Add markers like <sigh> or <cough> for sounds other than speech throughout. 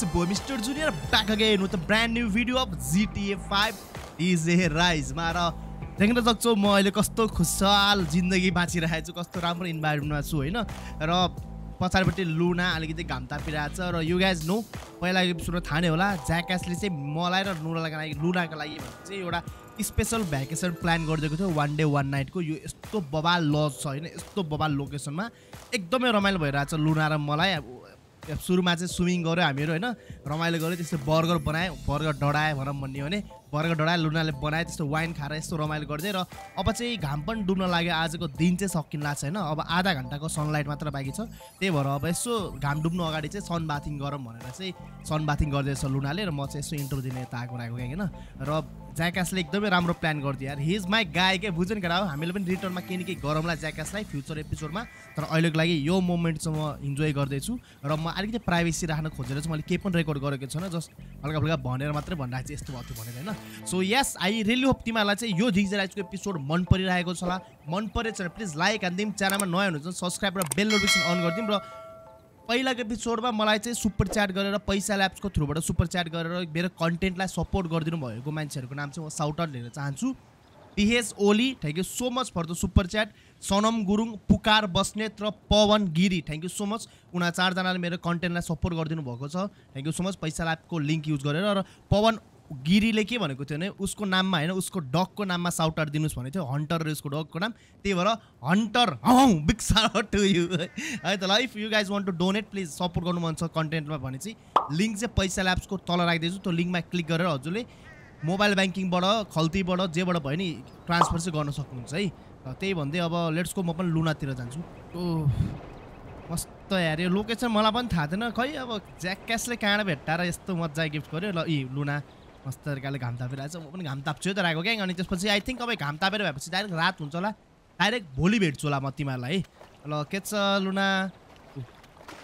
It's boy Mr. Junior back again with a brand new video of GTA 5 Easy Rise मा र देख्न सक्छौ म अहिले कस्तो खुसहाल जिन्दगी बाँचिरहेको छु कस्तो राम्रो इन्भाइरोमेन्टमा छु होइन? र पछाडिपट्टि लुना अलिकति घाम तापिरहेको छ र यु गाइज नो पहिला एपिसोडमा थाहा नै होला ज्याकासले चाहिँ मलाई र लुनाको लागि लुनाको लागि चाहिँ एउटा स्पेसल भ्याकेसन प्लान गरिदिएको थियो वान डे वान नाइटको यो यस्तो बबाल लज छ होइन? यस्तो बबाल लोकेसनमा एकदमै रमाइलो भइरहेको छ लुना र मलाई। सुरुमा चाहिँ स्विमिङ गऱ्यो हामीहरू होइन? रमाइलो गऱ्यो त्यस्तो बर्गर बनायो बर्गर डढायो भनौँ भन्ने भने बर्गर डढायो लुनाले बनायो त्यस्तो वाइन खाएर यस्तो रमाइलो गरिदियो र अब चाहिँ घाम पनि डुब्न लाग्यो आजको दिन चाहिँ सकिन लाग्छ होइन? अब आधा घन्टाको सनलाइट मात्र बाँकी छ। त्यही भएर अब यसो घाम डुब्नु अगाडि चाहिँ सन बाथिङ गरौँ भनेर चाहिँ सन बाथिङ गर्दैछ लुनाले र म चाहिँ यसो इन्ट्रो दिने यता आएको रहेको होइन? र ज्याकासले एकदमै राम्रो प्लान गरिदियो यार। हिज माई गाई के बुझ्नु केटा हो? हामीले पनि रिटर्नमा केही न केही गरौँला ज्याकासलाई फ्युचर एपिसोडमा तर अहिलेको लागि यो मोमेन्ट चाहिँ म इन्जोय गर्दैछु। र म अलिकति प्राइभेसी राख्न खोजेर चाहिँ मैले केही पनि रेकर्ड गरेको छैन। जस्ट हल्का फुल्का भनेर मात्रै भनिरहेको चाहिँ यस्तो भएको भनेर होइन? So yes I really hope तिमीहरूलाई चाहिँ यो झिक्जेराइजको एपिसोड मन परिरहेको छ होला। मन परेछ भने प्लिज लाइक हानिदिउँ च्यानलमा नयाँ हुनुहुन्छ सब्सक्राइब र बेल नोटिफिकेसन अन गरिदिउँ। र पहिलाको एपिसोडमा मलाई चाहिँ सुपर च्याट गरेर पैसा ल्याप्सको थ्रुबाट सुपर च्याट गरेर मेरो कन्टेन्टलाई सपोर्ट गरिदिनु भएको मान्छेहरूको नाम चाहिँ म साउट आउट लिन चाहन्छु। TS Oli thank you so much for the super chat Sanam Gurung Pukar Basnet र Pawan Giri thank you so much उनीहरू चारजनाले मेरो कन्टेन्टलाई सपोर्ट गरिदिनु भएको छ। थ्याङ्क यू सो मच पैसा ल्यापको लिङ्क युज गरेर। र पवन गिरीले के भनेको थियो भने उसको नाममा होइन उसको डगको नाममा साउट आउट दिनुहोस् भनेको थियो। हन्टर र उसको डगको नाम। त्यही भएर हन्टर हौ बिग टु यु है त ल you guys want to donate please support गर्नु मन छ कन्टेन्टमा भने चाहिँ लिङ्क चाहिँ पैसा ल्याप्सको तल राखिदिन्छु त्यो लिङ्कमा क्लिक गरेर हजुरले मोबाइल ब्याङ्किङबाट खल्तीबाट जेबाट भयो नि ट्रान्सफर चाहिँ गर्न सक्नुहुन्छ है। त्यही भन्दै अब लेट्सको म पनि लुनातिर जान्छु। ओ मस्त यार। लोकेसन मलाई पनि थाहा थिएन। खै अब ज्याक्यासले कहाँबाट भेट्टाएर यस्तो मजा गिफ्ट गर्यो? ल यी लुना मस्त तरिकाले घाम तापिरहेको छ म पनि घाम ताप्छु त राखेको क्या अनि त्यसपछि आई थिङ्क अब घाम तापेर भएपछि डाइरेक्ट रात हुन्छ होला। डाइरेक्ट भोलि भेट्छु होला म तिमीहरूलाई है। ल के छ लुना?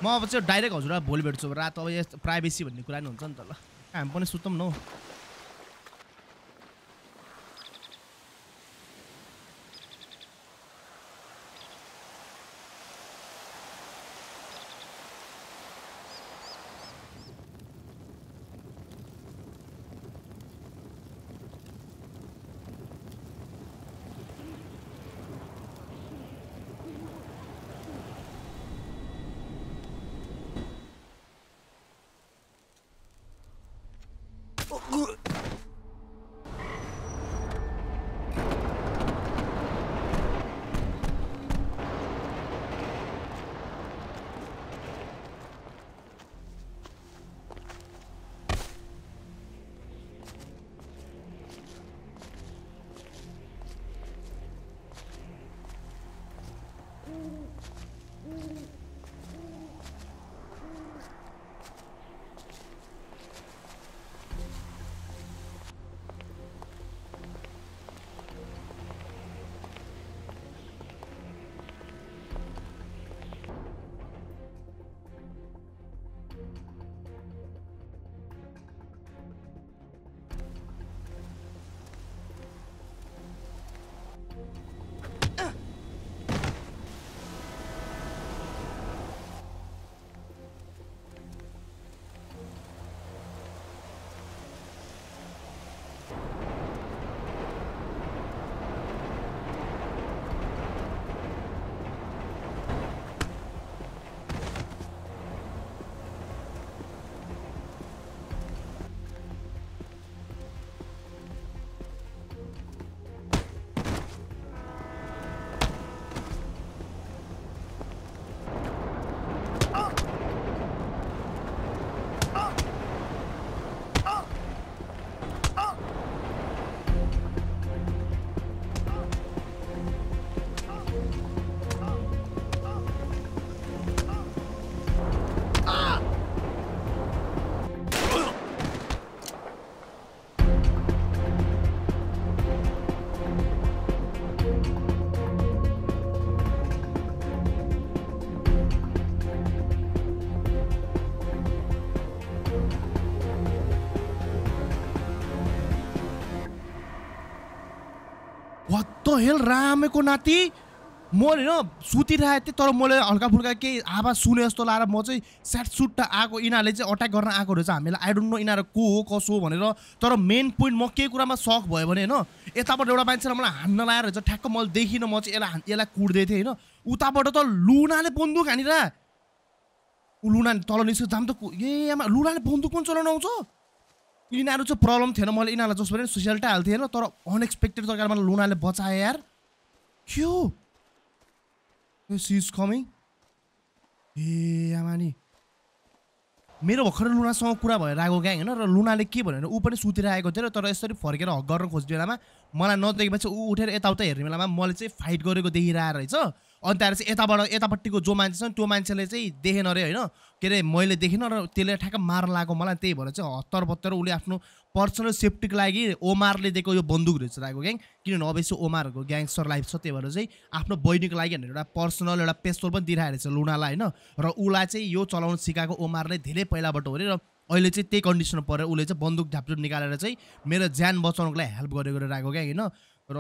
म अब चाहिँ डाइरेक्ट हजुर भोलि भेट्छु रात। अब यस्तो प्राइभेसी भन्ने कुरा नि हुन्छ नि त ल। हामी पनि सुतौँ न हौ। हेल रामेको नाति। मैले होइन सुतिरहेको थिएँ तर मैले हल्का फुल्का केही आवाज सुने जस्तो लाएर म चाहिँ स्याट सुट्टा आएको यिनीहरूले चाहिँ अट्याक गर्न आएको रहेछ। हामीलाई आई डोन्ट नो यिनीहरू को हो कसो हो भनेर। तर मेन पोइन्ट म केही कुरामा सक भयो भने होइन? यताबाट एउटा मान्छेलाई मलाई हान्न लाएर रहेछ। ठ्याक्क मैले देखिनँ म चाहिँ यसलाई यसलाई कुट्दै थिएँ होइन? उताबाट त लुनाले बन्दुक हानेर ऊ लुना तल निस्क्यो जाम त ए आमा लुनाले बन्दुक पनि चलाउनु आउँछ? यिनीहरू चाहिँ प्रब्लम थिएन। मैले यिनीहरूलाई जसरी पनि सुसेल्टा हाल्थेँ होइन तर अनएक्सपेक्टेड तरिकाले मलाई लुनाले बचाएँ यार। के हो सिज कमिङ ए आमा नि मेरो भर्खर लुनासँग कुरा भएर आएको ग्याङ होइन? र लुनाले के भनेर ऊ पनि सुतिरहेको थियो र तर यसरी फर्केर हक गर्न खोज्ने बेलामा मलाई नदेखेपछि ऊ उठेर यताउता हेर्ने बेलामा मैले चाहिँ फाइट गरेको देखिरहेको रहेछ। अनि त्यहाँबाट चाहिँ यताबाट यतापट्टिको जो मान्छे छ त्यो मान्छेले चाहिँ देखेन अरे होइन? के अरे मैले देखिनँ र त्यसले ठ्याक्क मार्न लागेको मलाई त्यही भएर चाहिँ हत्तर भत्तर उसले आफ्नो पर्सनल सेफ्टीको लागि ओमारले दिएको यो बन्दुक रहेछ राखेको ग्याङ। किनभने अभियसली ओमारहरूको ग्याङ्स्टर लाइफ छ त्यही भएर चाहिँ आफ्नो बहिनीको लागि भनेर एउटा पर्सनल एउटा पेस्तोल पनि दिइरहेको रहेछ लुनालाई होइन? र उसलाई चाहिँ यो चलाउनु सिकाएको ओमारले धेरै पहिलाबाट हो अरे र अहिले चाहिँ त्यही कन्डिसनमा परेर उसले चाहिँ बन्दुक झापझुप निकालेर चाहिँ मेरो ज्यान बचाउनुको लागि हेल्प गरेको रहेको क्या होइन? र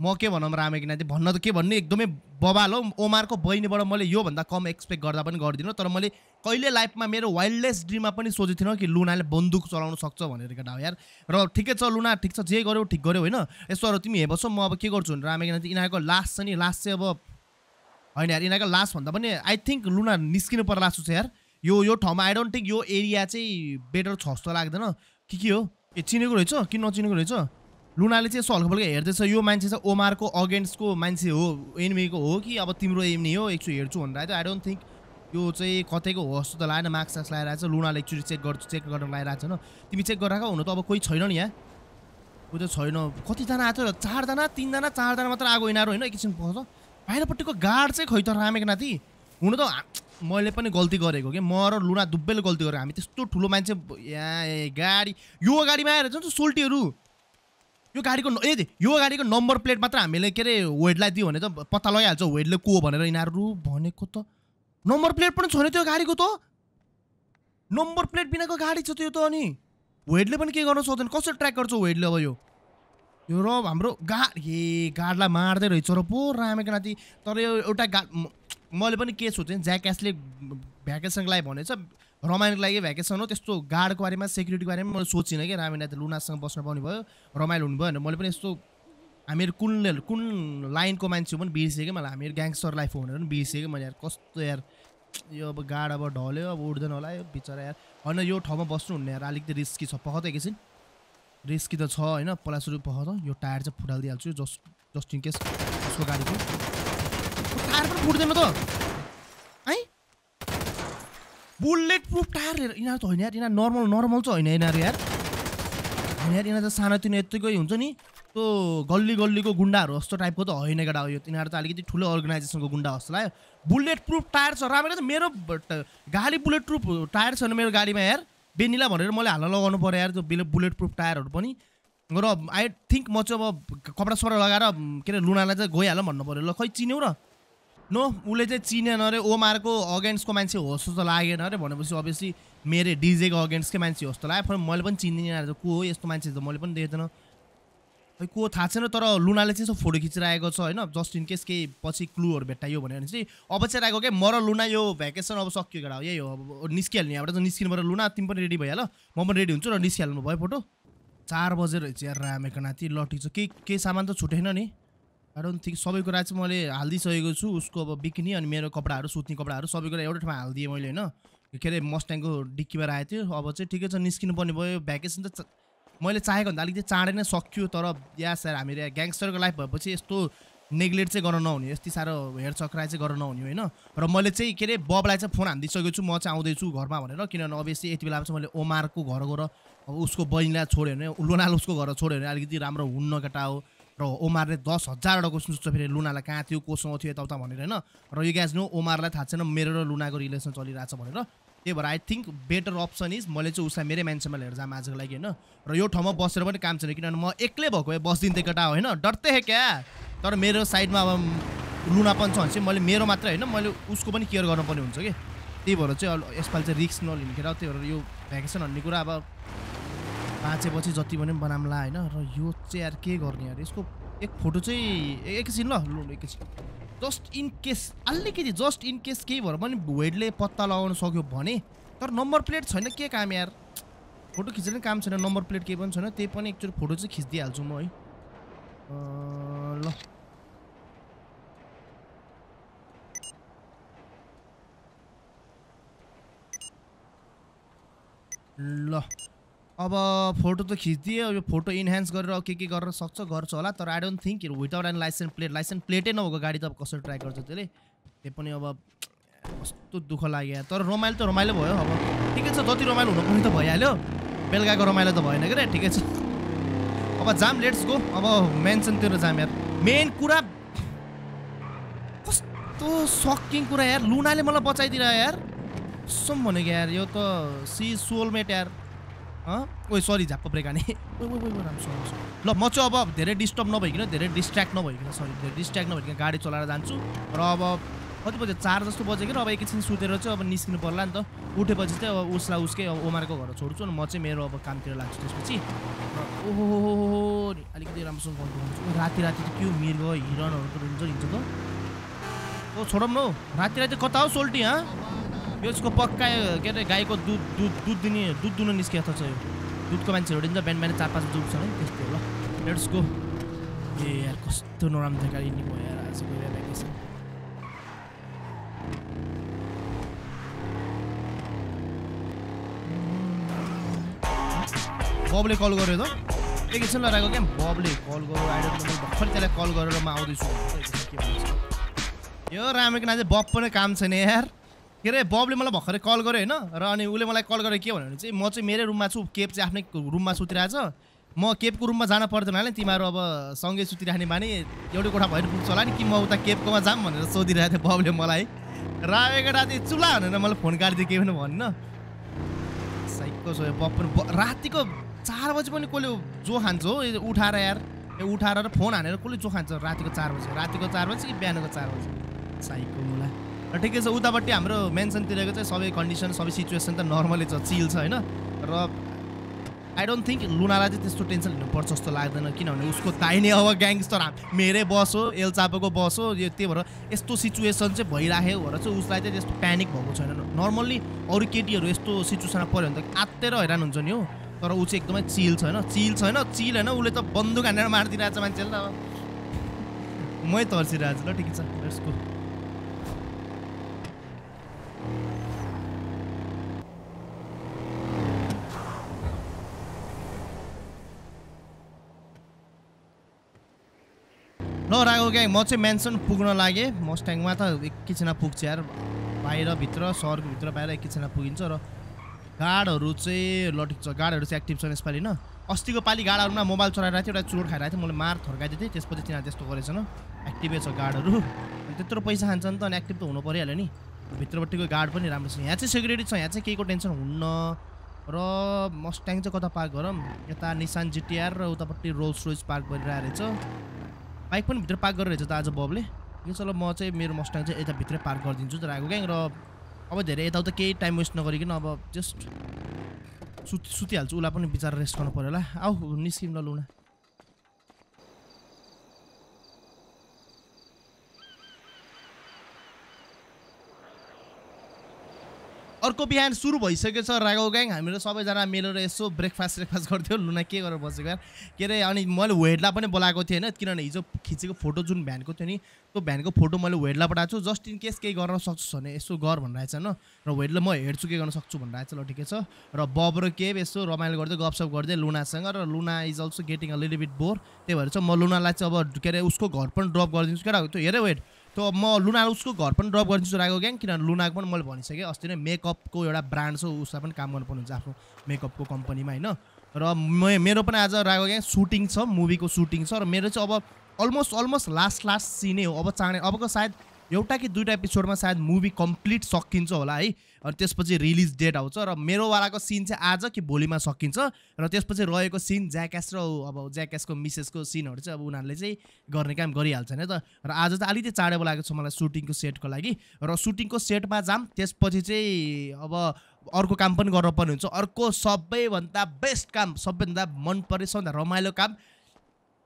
म के भनौँ रामे किन भन्न त के भन्ने? एकदमै बबाल हो। ओमारको बहिनीबाट मैले योभन्दा कम एक्सपेक्ट गर्दा पनि गर्दिनँ तर मैले कहिले लाइफमा मेरो वाइल्डलेस ड्रिममा पनि सोचेको थिइनँ कि लुनाले बन्दुक चलाउन सक्छ भनेर केटा यार। र ठिकै छ लुना ठिक छ जे गर्यो ठिक गर्यो होइन? यसो अरू तिमी हेर्छौ म अब के गर्छु? भने रामे किन यिनीहरूको लास्ट छ नि लास्ट चाहिँ अब होइन यार यिनीहरूको लास्ट भन्दा पनि आई थिङ्क लुना निस्किनु पर्ला जस्तो छ यार। यो यो ठाउँमा आई डोन्ट थिङ्क यो एरिया चाहिँ बेटर छ जस्तो लाग्दैन। के के हो? ए चिनेको रहेछ? कि नचिनेको रहेछ? लुनाले चाहिँ यसो हल्का फल्का हेर्दैछ। यो मान्छे चाहिँ ओमारको अगेन्स्टको मान्छे हो एनिमीको हो कि? अब तिम्रो एमनी हो एकचोटि हेर्छु भनेर आयो आई डोन्ट थिङ्क यो चाहिँ कतैको हो जस्तो त लागेन मार्क्स साक्स लगाइरहेको छ लुनाले एकचोटि चेक गर्छु चेक गर्न लगाइरहेको छैन तिमी चेक गराएको हुनु त अब कोही छैन नि यहाँ कोही त छैन। कतिजना आएको थियो चारजना तिनजना चारजना मात्र आएको यिनीहरू होइन? एकैछिन पर्छ बाहिरपट्टिको गार्ड चाहिँ खै त रामेको नाति? हुनु त मैले पनि गल्ती गरेको कि? म र लुना दुब्बैले गल्ती गरेँ हामी त्यस्तो ठुलो मान्छे यहाँ गाडी यो गाडीमा आएर छ नि त सोल्टीहरू। यो गाडीको ए यो गाडीको नम्बर प्लेट मात्र हामीले के अरे वेटलाई दियो भने त पत्ता लगाइहाल्छ वेटले को भनेर यिनीहरू भनेको त। नम्बर प्लेट पनि छैन त्यो गाडीको त। नम्बर प्लेट बिनाको गाडी छ त्यो त अनि। वेटले पनि के गर्न सक्दैन? कसरी ट्र्याक गर्छ वेटले अब यो? यो र हाम्रो गा ए गाडलाई मार्दै रहेछ र पो रामेको नाति। तर यो एउटा गा मैले पनि के सोचेँ ज्याक्यासले भ्याकेसनको लागि भनेछ रमाइलोको लागि भ्याकेसन हो त्यस्तो गार्डको बारेमा सेक्युरिटीको बारेमा मैले सोचिनँ कि रामेना त लुनासँग बस्न पाउने भयो रमाइलो हुनुभयो भनेर मैले पनि यस्तो हामीहरू कुन कुन लाइनको मान्छे पनि बिर्सेँ कि मलाई हामीहरू ग्याङ्स्टर लाइफ हो भनेर पनि बिर्सेँ कि मैले यार कस्तो यार यो अब गाड अब ढल्यो अब उठ्दैन होला यो बिचरा यार। होइन यो ठाउँमा बस्नुहुन्न यार अलिकति रिस्की छ। पख त एकैछिन। रिस्की त छ होइन। पलासुरु पख त यो टायर चाहिँ फुटालिदिइहाल्छु जस्ट जस्ट इन केस उसको गाडीको। टायर पनि फुट्दैन त। बुलेट प्रुफ टायर यिनीहरू त होइन यार यिनीहरू नर्मल नर्मल चाहिँ होइन यिनीहरू यार। होइन यार यिनीहरू त सानोतिनो यत्तिकै हुन्छ नि। त्यो गल्ली गल्लीको गुन्डाहरू जस्तो टाइपको त होइन केटा हो यो। तिनीहरू त अलिकति ठुलो अर्गनाइजेसनको गुन्डा जस्तो लाग्यो। बुलेट प्रुफ टायर छ राम्रो त मेरो गाडी बुलेट प्रुफ टायर छैन मेरो गाडीमा यार। बेनीलाई भनेर मैले हाल्न लगाउनु पऱ्यो यार त्यो बुलेट प्रुफ टायरहरू पनि। र आई थिङ्क म चाहिँ अब कपडा सपडा लगाएर के अरे लुनालाई चाहिँ गइहालौँ भन्नु पऱ्यो ल खै चिन्यौ र। नो उसले चाहिँ चिनेन अरे ओमारको अगेन्स्टको मान्छे हो जस्तो लागेन अरे भनेपछि अभियसली मेरो डिजेको अगेन्स्टकै मान्छे जस्तो लाग्यो। मैले पनि चिन्दिनँ को हो यस्तो मान्छे त मैले पनि देख्दैन खै को थाहा छैन तर लुनाले चाहिँ यसो फोटो खिचिरहेको छ होइन? जस्ट इन केस केही पछि क्लुहरू भेट्टायो भने चाहिँ अब चाहिँ राखेको म र लुना यो भ्याकेसन अब सक्यो केटा यही हो अब निस्किहाल्ने यहाँबाट निस्किनु पऱ्यो। लुना तिमी पनि रेडी भइहाल म पनि रेडी हुन्छु र निस्किहाल्नु भयो फोटो। चार बजेर यार रामेको नाति लटी छ। केही केही सामान त छुटेन नि। आई डोन्ट सबै कुरा चाहिँ मैले हालिदिइसकेको छु। उसको अब बिक्नी अनि मेरो कपडाहरू सुत्ने कपडाहरू सबै कुरा एउटै ठाउँमा हालिदिएँ मैले होइन? के अरे मस्ट्याङको डिक्कीमा राखेको थियो। अब चाहिँ ठिकै छ निस्किनु पर्ने भयो। भ्याकेसन त मैले चाहेको भन्दा अलिकति चाँडै नै सक्यो तर या सर हामी ग्याङ्स्टरको लाइफ भएपछि यस्तो नेग्लेक्ट चाहिँ गर्न नहुने यति साह्रो हेर चक्राइ चाहिँ गर्न नहुने होइन? र मैले चाहिँ के अरे बबलाई चाहिँ फोन हानिदिइसकेको छु। म चाहिँ आउँदैछु घरमा भनेर किनभने अभियसली यति बेला चाहिँ मैले ओमारको घर गएर अब उसको बहिनीलाई छोड्यो भने लोनाल उसको घर छोड्यो भने अलिकति राम्रो हुन्न केटा हो। र ओमारले दस हजारवटा क्वेसन सोध्छ फेरि लुनालाई कहाँ थियो कोसँग थियो यताउता भनेर होइन? र यो ग्यास नो ओमारलाई थाहा छैन मेरो र लुनाको रिलेसन चलिरहेछ भनेर। त्यही भएर I think better option is मैले चाहिँ उसलाई मेरै मान्छेमा लिएर जाम आजको लागि होइन? र यो ठाउँमा बसेर पनि काम छैन किनभने म एक्लै भएको भए बसिदिन्थेँ केटा होइन? डट्दै हे क्या? तर मेरो साइडमा अब लुना पनि छ भने चाहिँ मैले मेरो मात्रै होइन? मैले उसको पनि केयर गर्नुपर्ने हुन्छ कि? त्यही भएर चाहिँ यसपालि चाहिँ रिक्स नलिने खेर त्यही भएर यो भ्याकेसन भन्ने कुरा अब बाँचेपछि जति पनि बनाउँला होइन र यो चाहिँ यार के गर्ने यार यसको एक फोटो चाहिँ एकैछिन ल एकैछिन। जस्ट इन केस अलिकति जस्ट इन केस केही भएर पनि वेडले पत्ता लगाउन सक्यो भने तर नम्बर प्लेट छैन के काम यार? फोटो खिच्ने काम छैन नम्बर प्लेट केही पनि छैन त्यही पनि एकचोटि फोटो चाहिँ खिचिदिइहाल्छु म है। ल। ल। अब फोटो त खिचिदियो यो फोटो इन्हान्स गरेर के के गरेर सक्छ गर्छ होला तर I don't think without an licence plate licence प्लेटै नभएको गाडी त अब कसरी ट्राई गर्छ त्यसले? त्यही पनि अब कस्तो दुःख लाग्यो। तर रमाइलो त रमाइलो भयो अब। ठिकै छ जति रमाइलो हुनु पनि त भइहाल्यो। बेलुकाको रमाइलो त भएन के ठिकै छ। अब जाम लेट्स गो अब मेन्सनतिर जाम यार। मेन कुरा कस्तो सकिङ कुरा यार। लुनाले मलाई बचाइदिएर यार। कसम भनेको यार यो त सी सोलमेट यार। ओइ सरी झाप्पो ब्रेक हाने। ल म चाहिँ अब धेरै डिस्टर्ब नभइकन धेरै डिस्ट्र्याक्ट नभइकन सरी धेरै डिस्ट्र्याक्ट नभइकन गाडी चलाएर जान्छु। र अब कति बज्यो चार जस्तो बज्यो कि अब एकैछिन सुतेर चाहिँ अब निस्किनु पर्ला नि त। उठेपछि चाहिँ अब उसलाई उसकै अब ओमारको घर छोड्छु अनि म चाहिँ मेरो अब कामतिर लाग्छु त्यसपछि। ओहो अलिकति राम्रोसँग ओ, राति राति त के हो? मृग हिरणहरू त हुन्छ हिँड्छ त। ओ छोडौँ न हौ। राति राति कता हो सोल्टी हाँ? यसको पक्का के अरे गाईको दुध दुध दुध दिने दुध दुन निस्किएको छ यो। दुधको मान्छेहरू हिँड्छ बिहान बिहान चार पाँच दुध छ त्यस्तै हो ल। लेट्स गो ए यार कस्तो नराम्रो गाडी नि यो भ्याकेसन बबले कल गर्यो त? एकैछिन लगाएको क्या बबले कल गर्यो आइडल मैले भर्खर त्यसलाई कल गरेर म आउँदैछु। यो रामेको नाचे बब पनि काम छैन यार। के अरे बबले मलाई भर्खरै कल गर्यो होइन र अनि उसले मलाई कल गरेर के भन्यो भने चाहिँ म चाहिँ मेरै रुममा छु केप चाहिँ आफ्नै रुममा सुतिरहेछ। म केपको रुममा जान पर्दैन होला नि तिमीहरू अब सँगै सुतिराख्ने बानी एउटै कोठा भएर पुग्छ होला नि कि म उता केपकोमा जाऊँ भनेर सोधिरहेको थियो बबले मलाई। रामेको राति चुला भनेर मलाई फोन काटिदियो केही पनि भन्न। साइको छ यो बब पनि ब- रातिको चार बजी पनि कसले जो खान्छ हो उठाएर यार उठाएर फोन हानेर कसले जो खान्छ रातिको चार बजी? रातिको चार बजी कि बिहानको चार बजी? साइको मुला र ठिकै छ उतापट्टि हाम्रो मेन्सनतिरको चाहिँ सबै कन्डिसन सबै सिचुएसन त नर्मली छ चिल छ होइन? र आई डोन्ट थिङ्क लुनालाई चाहिँ त्यस्तो टेन्सन लिनुपर्छ जस्तो लाग्दैन किनभने उसको दाहिने अब ग्याङ्गस्टर हाम मेरै बस हो एल चापाको बस हो यो त्यही भएर यस्तो सिचुएसन चाहिँ भइराख्यो भनेर चाहिँ उसलाई चाहिँ त्यस्तो प्यानिक भएको छैन। नर्मल्ली अरू केटीहरू यस्तो सिचुएसनमा पऱ्यो भने त आत्तेर हैरान हुन्छ नि हो। तर ऊ चाहिँ एकदमै चिल छैन चिल छैन चिल होइन उसले त बन्दुक हानेर मारिदिरहेको छ मान्छेले त अब। <laughs> मै तर्सिरहेको छु ल ठिकै छ लेट्स ग्याङ म चाहिँ मेन्सन पुग्न लागेँ। मस्ट्याङमा त एकैछिन पुग्छ यार। बाहिरभित्र सहरको भित्र बाहिर एकैछिन पुगिन्छ र गार्डहरू चाहिँ ल ठिक छ। गार्डहरू चाहिँ एक्टिभ छन् यसपालि होइन अस्तिको पालि गार्डहरूमा मोबाइल चलाइरहेको थियो एउटा चोर खाइरहेको थियो। मैले मार थर्काइदिएको थिएँ। त्यसपछि तिनीहरू त्यस्तो गरेछन् एक्टिभै छ गार्डहरू त्यत्रो पैसा खान्छ नि त अनि एक्टिभ त हुनु परिहाल्यो नि। भित्रपट्टिको गार्ड पनि राम्रो छ। यहाँ चाहिँ सेक्युरिटी छ। यहाँ चाहिँ केहीको टेन्सन हुन्न। र मस्ट्याङ चाहिँ कता पार्क गरौँ? यता निसान जिटिआर र उतापट्टि रोल्स रोइस पार्क गरिरहेको रहेछ बाइक पनि भित्र पार्क गरेर रहेछ त आज बबले। यो चलो म चाहिँ मेरो मस्ट्याङ चाहिँ यता भित्रै पार्क गरिदिन्छु तर आएको ग्याङ र अब धेरै यताउता केही टाइम वेस्ट नगरिकन अब जस्ट सुत सुतिहाल्छु उसलाई पनि बिचरा रेस्ट गर्नु पऱ्यो होला। आऊ निस्किम न। लुना अर्को बिहान सुरु भइसकेको छ राघव ग्याङ। हामीहरू सबैजना मिलेर यसो ब्रेकफास्ट ब्रेकफास्ट गर्थ्यो। लुना के गरेर बसेको यार? के अरे अनि मैले वेडलाई पनि बोलाएको थिएँ होइन किनभने हिजो खिचेको फोटो जुन भ्यानको थियो नि त्यो भ्यानको फोटो मैले वेडलाई पठाएको छु। जस्ट इन केस केही गर्न सक्छु भने यसो गर भनिरहेछ होइन। र वेडलाई म हेर्छु के गर्न सक्छु भनिरहेछ ल ठिकै छ। र बब र केब यसो रमाइलो गर्दै गफसप गर्दै लुनासँग र Luna is also getting a little bit bore. त्यही भएर चाहिँ म लुनालाई चाहिँ अब के अरे उसको घर पनि ड्रप गरिदिन्छु। केटा त्यो हेरे वेट। त्यो म लुना उसको घर पनि ड्रप गरिदिन्छु राखेको ग्याङ किनभने लुनाको पनि मैले भनिसकेँ अस्ति नै मेकअपको एउटा ब्रान्ड छ उसलाई पनि काम गर्नुपर्ने हुन्छ आफ्नो मेकअपको कम्पनीमा होइन? र मेरो पनि आज राखेको ग्याङ सुटिङ छ मुभीको सुटिङ छ र मेरो चाहिँ अब अलमोस्ट अलमोस्ट लास्ट लास्ट सिनै हो। अब चाँडै अबको सायद एउटा कि दुइटा एपिसोडमा सायद मुभी कम्प्लिट सकिन्छ होला है। अनि त्यसपछि रिलिज डेट आउँछ र मेरोवालाको सिन चाहिँ आज कि भोलिमा सकिन्छ र त्यसपछि रहेको सिन ज्याक्यास र अब ज्याक्यासको मिसेसको सिनहरू चाहिँ अब उनीहरूले चाहिँ गर्ने काम गरिहाल्छ नि त। र आज चाहिँ अलिकति चाँडै बोलाएको छ मलाई सुटिङको सेटको लागि। र सुटिङको सेटमा जाम त्यसपछि चाहिँ अब अर्को काम पनि गर्नुपर्ने हुन्छ। अर्को सबैभन्दा बेस्ट काम सबैभन्दा मन सबभन्दा रमाइलो काम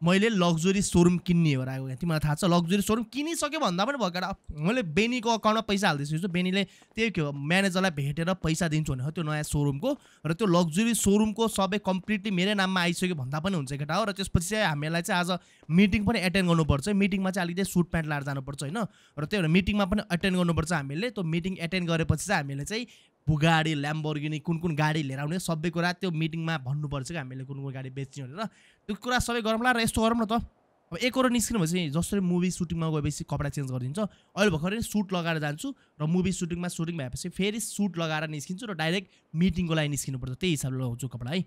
मैले लग्जरी सोरुम किन्ने हो राखेको तिमीलाई थाहा छ लग्जरी सोरुम किनिसक्यो भन्दा पनि भयो केटा। मैले बेनीको अकाउन्टमा पैसा हाल्दैछु बेनीले त्यही के हो म्यानेजरलाई भेटेर पैसा दिन्छु भने हो त्यो नयाँ सोरुमको र त्यो लग्जरी सोरुमको सबै कम्प्लिटली मेरै नाममा आइसक्यो भन्दा पनि हुन्छ केटा हो। र त्यसपछि चाहिँ हामीलाई चाहिँ आज मिटिङ पनि एटेन्ड गर्नुपर्छ। मिटिङमा चाहिँ अलिकति सुट प्यान्ट लाएर जानुपर्छ होइन? र त्यही भएर मिटिङमा पनि एटेन्ड गर्नुपर्छ हामीले। त्यो मिटिङ एटेन्ड गरेपछि चाहिँ हामीले चाहिँ बुगाडी ल्याम्बोर्गिनी कुन कुन गाडी लिएर आउने सबै कुरा त्यो मिटिङमा भन्नुपर्छ कि हामीले कुन कुन गाडी बेच्ने भनेर। त्यो कुरा सबै गरौँला र यस्तो गरौँ न त। अब एकरो निस्किनु भएपछि जसरी मुभी सुटिङमा गएपछि कपडा चेन्ज गरिदिन्छ। अहिले भर्खरै सुट लगाएर जान्छु र मुभी सुटिङमा सुटिङ भएपछि फेरि सुट लगाएर निस्किन्छु र डाइरेक्ट मिटिङको लागि निस्किनुपर्छ त्यही हिसाबले लगाउँछु कपडा है।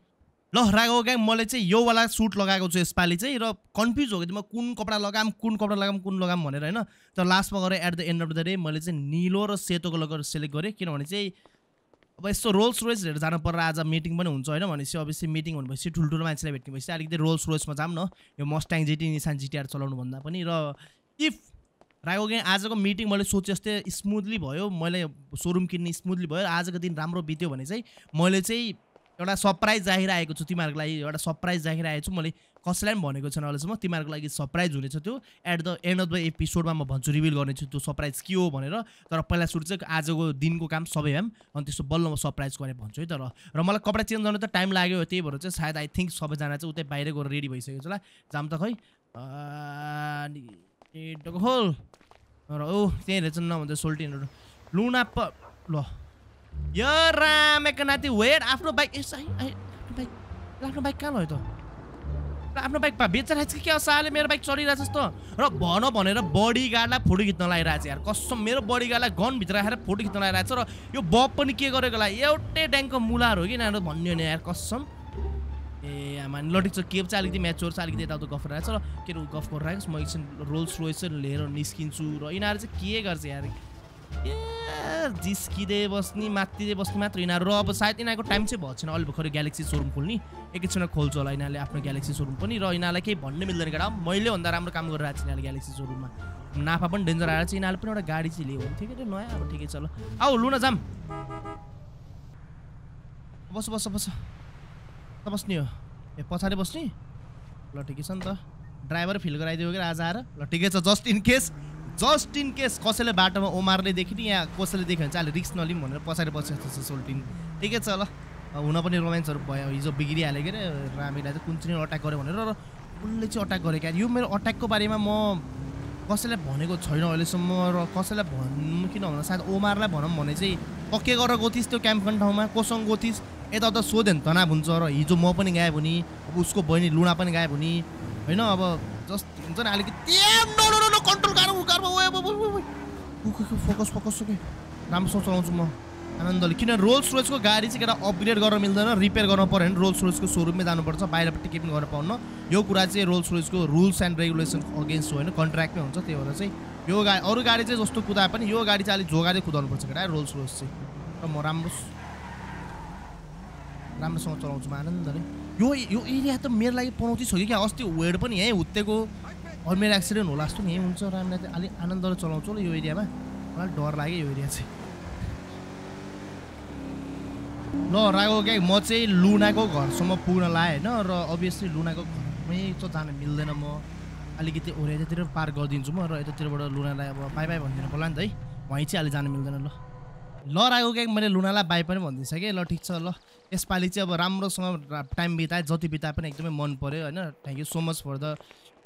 ल रागो ग्याङ मैले चाहिँ योवाला सुट लगाएको छु यसपालि चाहिँ र कन्फ्युज हो कि म कुन कपडा लगाम कुन कपडा लगाम कुन लगाम भनेर होइन। तर लास्टमा गएर at the end of the day मैले चाहिँ निलो र सेतो कलर गरेर सेलेक्ट गरेँ। किनभने चाहिँ अब यस्तो रोल्स रोइसहरू जानु पर्छ आज मिटिङ पनि हुन्छ होइन भनेपछि अभियसली मिटिङ भनेपछि ठुल्ठुलो मान्छेलाई भेट्ने भएपछि अलिकति रोल्स रोइसमा जाऊँ न। यो मस्ट्याङ जिटी निसान जिटिआर चलाउनु भन्दा पनि र इफ रागो गेम आजको मिटिङ मैले सोचे जस्तै स्मुथली भयो। मैले सोरुम किन्ने स्मुथली भयो। आजको दिन राम्रो बित्यो भने चाहिँ मैले चाहिँ एउटा सरप्राइज आएको छु तिमीहरूको लागि एउटा सरप्राइज आएको छु। मैले कसैलाई पनि भनेको छैन अहिलेसम्म। तिमीहरूको लागि सरप्राइज हुनेछ त्यो। At the end of the एपिसोडमा म भन्छु रिभिल गर्नेछु त्यो सरप्राइज के हो भनेर। तर पहिला सुरु चाहिँ आजको दिनको काम सबै भएम अनि त्यस्तो बल्ल म सरप्राइज गरेँ भन्छु है तर। र मलाई कपडा चेन्ज गर्नु त टाइम लाग्यो त्यही भएर चाहिँ सायद आई थिङ्क सबैजना चाहिँ उतै बाहिर गएर रेडी भइसकेको छ होला। जाम त खै। होल र ओ त्यहीँ रहेछ नभन्छ सोल्टिनहरू। लुना प ल। यो रामेको नाति वेट आफ्नो बाइक आफ्नो बाइक कहाँ भयो त? आफ्नो बाइक बेचेर छ कि क्या मेरो बाइक चलिरहेछ जस्तो। र भन भनेर बडी गार्डलाई फोटो खिच्न लगाइरहेको छ यार। कसम मेरो बडी गार्डलाई गनभित्र राखेर फोटो खिच्न लगाइरहेको छ र यो बब पनि के गरेको होला? एउटै ट्याङ्कको मुलार हो कि नानीहरू? भन्ने भने यार कसम। ए आमा लटिक छ के चाहिँ अलिकति म्याचोर चाहिँ अलिकति यताउता गफ रहेछ र के गफ गरिरहेको छु म एकछिन रोल्स रोइस लिएर निस्किन्छु र यिनीहरू चाहिँ के गर्छ यार? ए जिस्किँदै बस्ने मात्तिँदै बस्ने मात्र यिनीहरू र अब सायद यिनीहरूको टाइम चाहिँ भएको छैन अहिले भर्खर ग्यालेक्सी सोरुम खोल्ने। एकैछिन खोल्छु होला यिनीहरूले आफ्नो ग्यालेक्सी सोरुम पनि। र यिनीहरूलाई केही भन्ने मिल्दैन केटा। मैले भन्दा राम्रो काम गरिरहेको छ यिनीहरूले ग्यालेक्सी सोरुममा नाफा पनि डेन्जर आएर चाहिँ यिनीहरूले पनि एउटा गाडी चाहिँ लियो भने ठिकै नयाँ अब ठिकै छ ल। आऊ लु न जाम। बस बस बस। बस्ने हो। ए पछाडि बस्ने? ल ठिकै छ नि त। ड्राइभर फिल गराइदियो कि आज आएर? ल ठिकै छ। Just in case. Just in case कसैले बाटोमा ओमारले देखिने या कसैले देख्यो भने चाहिँ अहिले रिक्स नलिउँ भनेर पछाडि बसेको छ सोल्टिन ठिकै छ ल। हुन पनि रोमान्सहरू भयो। हिजो बिग्रिहाल्यो के अरे रामीलाई चाहिँ कुन चाहिँ अट्याक गर्यो भनेर र उसले चाहिँ अट्याक गरेँ क्या यो मेरो अट्याकको बारेमा म कसैलाई भनेको छैन अहिलेसम्म र कसैलाई भन्नु किन भन्दा सायद ओमारलाई भनौँ भने चाहिँ पक्कै गरेर गइथिस् त्यो क्याम्पन ठाउँमा कोसँग गइथिस् यताउता सोध्यो भने तनाव हुन्छ र हिजो म पनि गायब हुने अब उसको बहिनी लुना पनि गायब हुने। होइन अब जस्ट हुन्छ नि अलिकति कन्ट्रोल फोकस फोकस के राम्रोसँग चलाउँछु म। आनन्दले। किन रोल्स रोयसको गाडी चाहिँ केटा अपग्रेड गर्न मिल्दैन रिपेयर गर्न पऱ्यो भने रोल्स रोयसको सोरुममै जानुपर्छ बाहिरपट्टि केही पनि गर्न पाउन्न। यो कुरा चाहिँ रोल्स रोयसको रुल्स एन्ड रेगुलेसन अगेन्स्ट हो होइन कन्ट्र्याक्टमै हुन्छ त्यही भएर चाहिँ यो गाडी अरू गाडी चाहिँ जस्तो कुदाए पनि यो गाडी चाहिँ अलिक जोगाएर कुदाउनुपर्छ केटा रोल्स रोयस चाहिँ। र म राम्रो राम्रोसँग चलाउँछु म आनन्दले। यो यो एरिया त मेरो लागि पनौती छ कि क्या? अस्ति वेड पनि यहीँ हुत्तेको अरू मेरो एक्सिडेन्ट होला जस्तो नि यहीँ हुन्छ राम्रलाई चाहिँ अलिक आनन्दले चलाउँछु ल यो एरियामा। मलाई डर लाग्यो यो एरिया चाहिँ। ल रागो क्या म चाहिँ लुनाको घरसम्म पुग्न लाएँ होइन? र अभियसली लुनाको घरमै त जान मिल्दैन म। अलिकति ओरे यतातिर पार गरिदिन्छु म र यतातिरबाट लुनालाई अब बाई बाई भनिदिनु पर्ला नि त है। वहीँ चाहिँ अहिले जानु मिल्दैन ल। ल रागो क्या मैले लुनालाई बाई पनि भनिदिइसकेँ ल ठिक छ ल। यसपालि चाहिँ अब राम्रोसँग टाइम बिताएँ जति बिताए पनि एकदमै मन पऱ्यो होइन? Thank you so much for the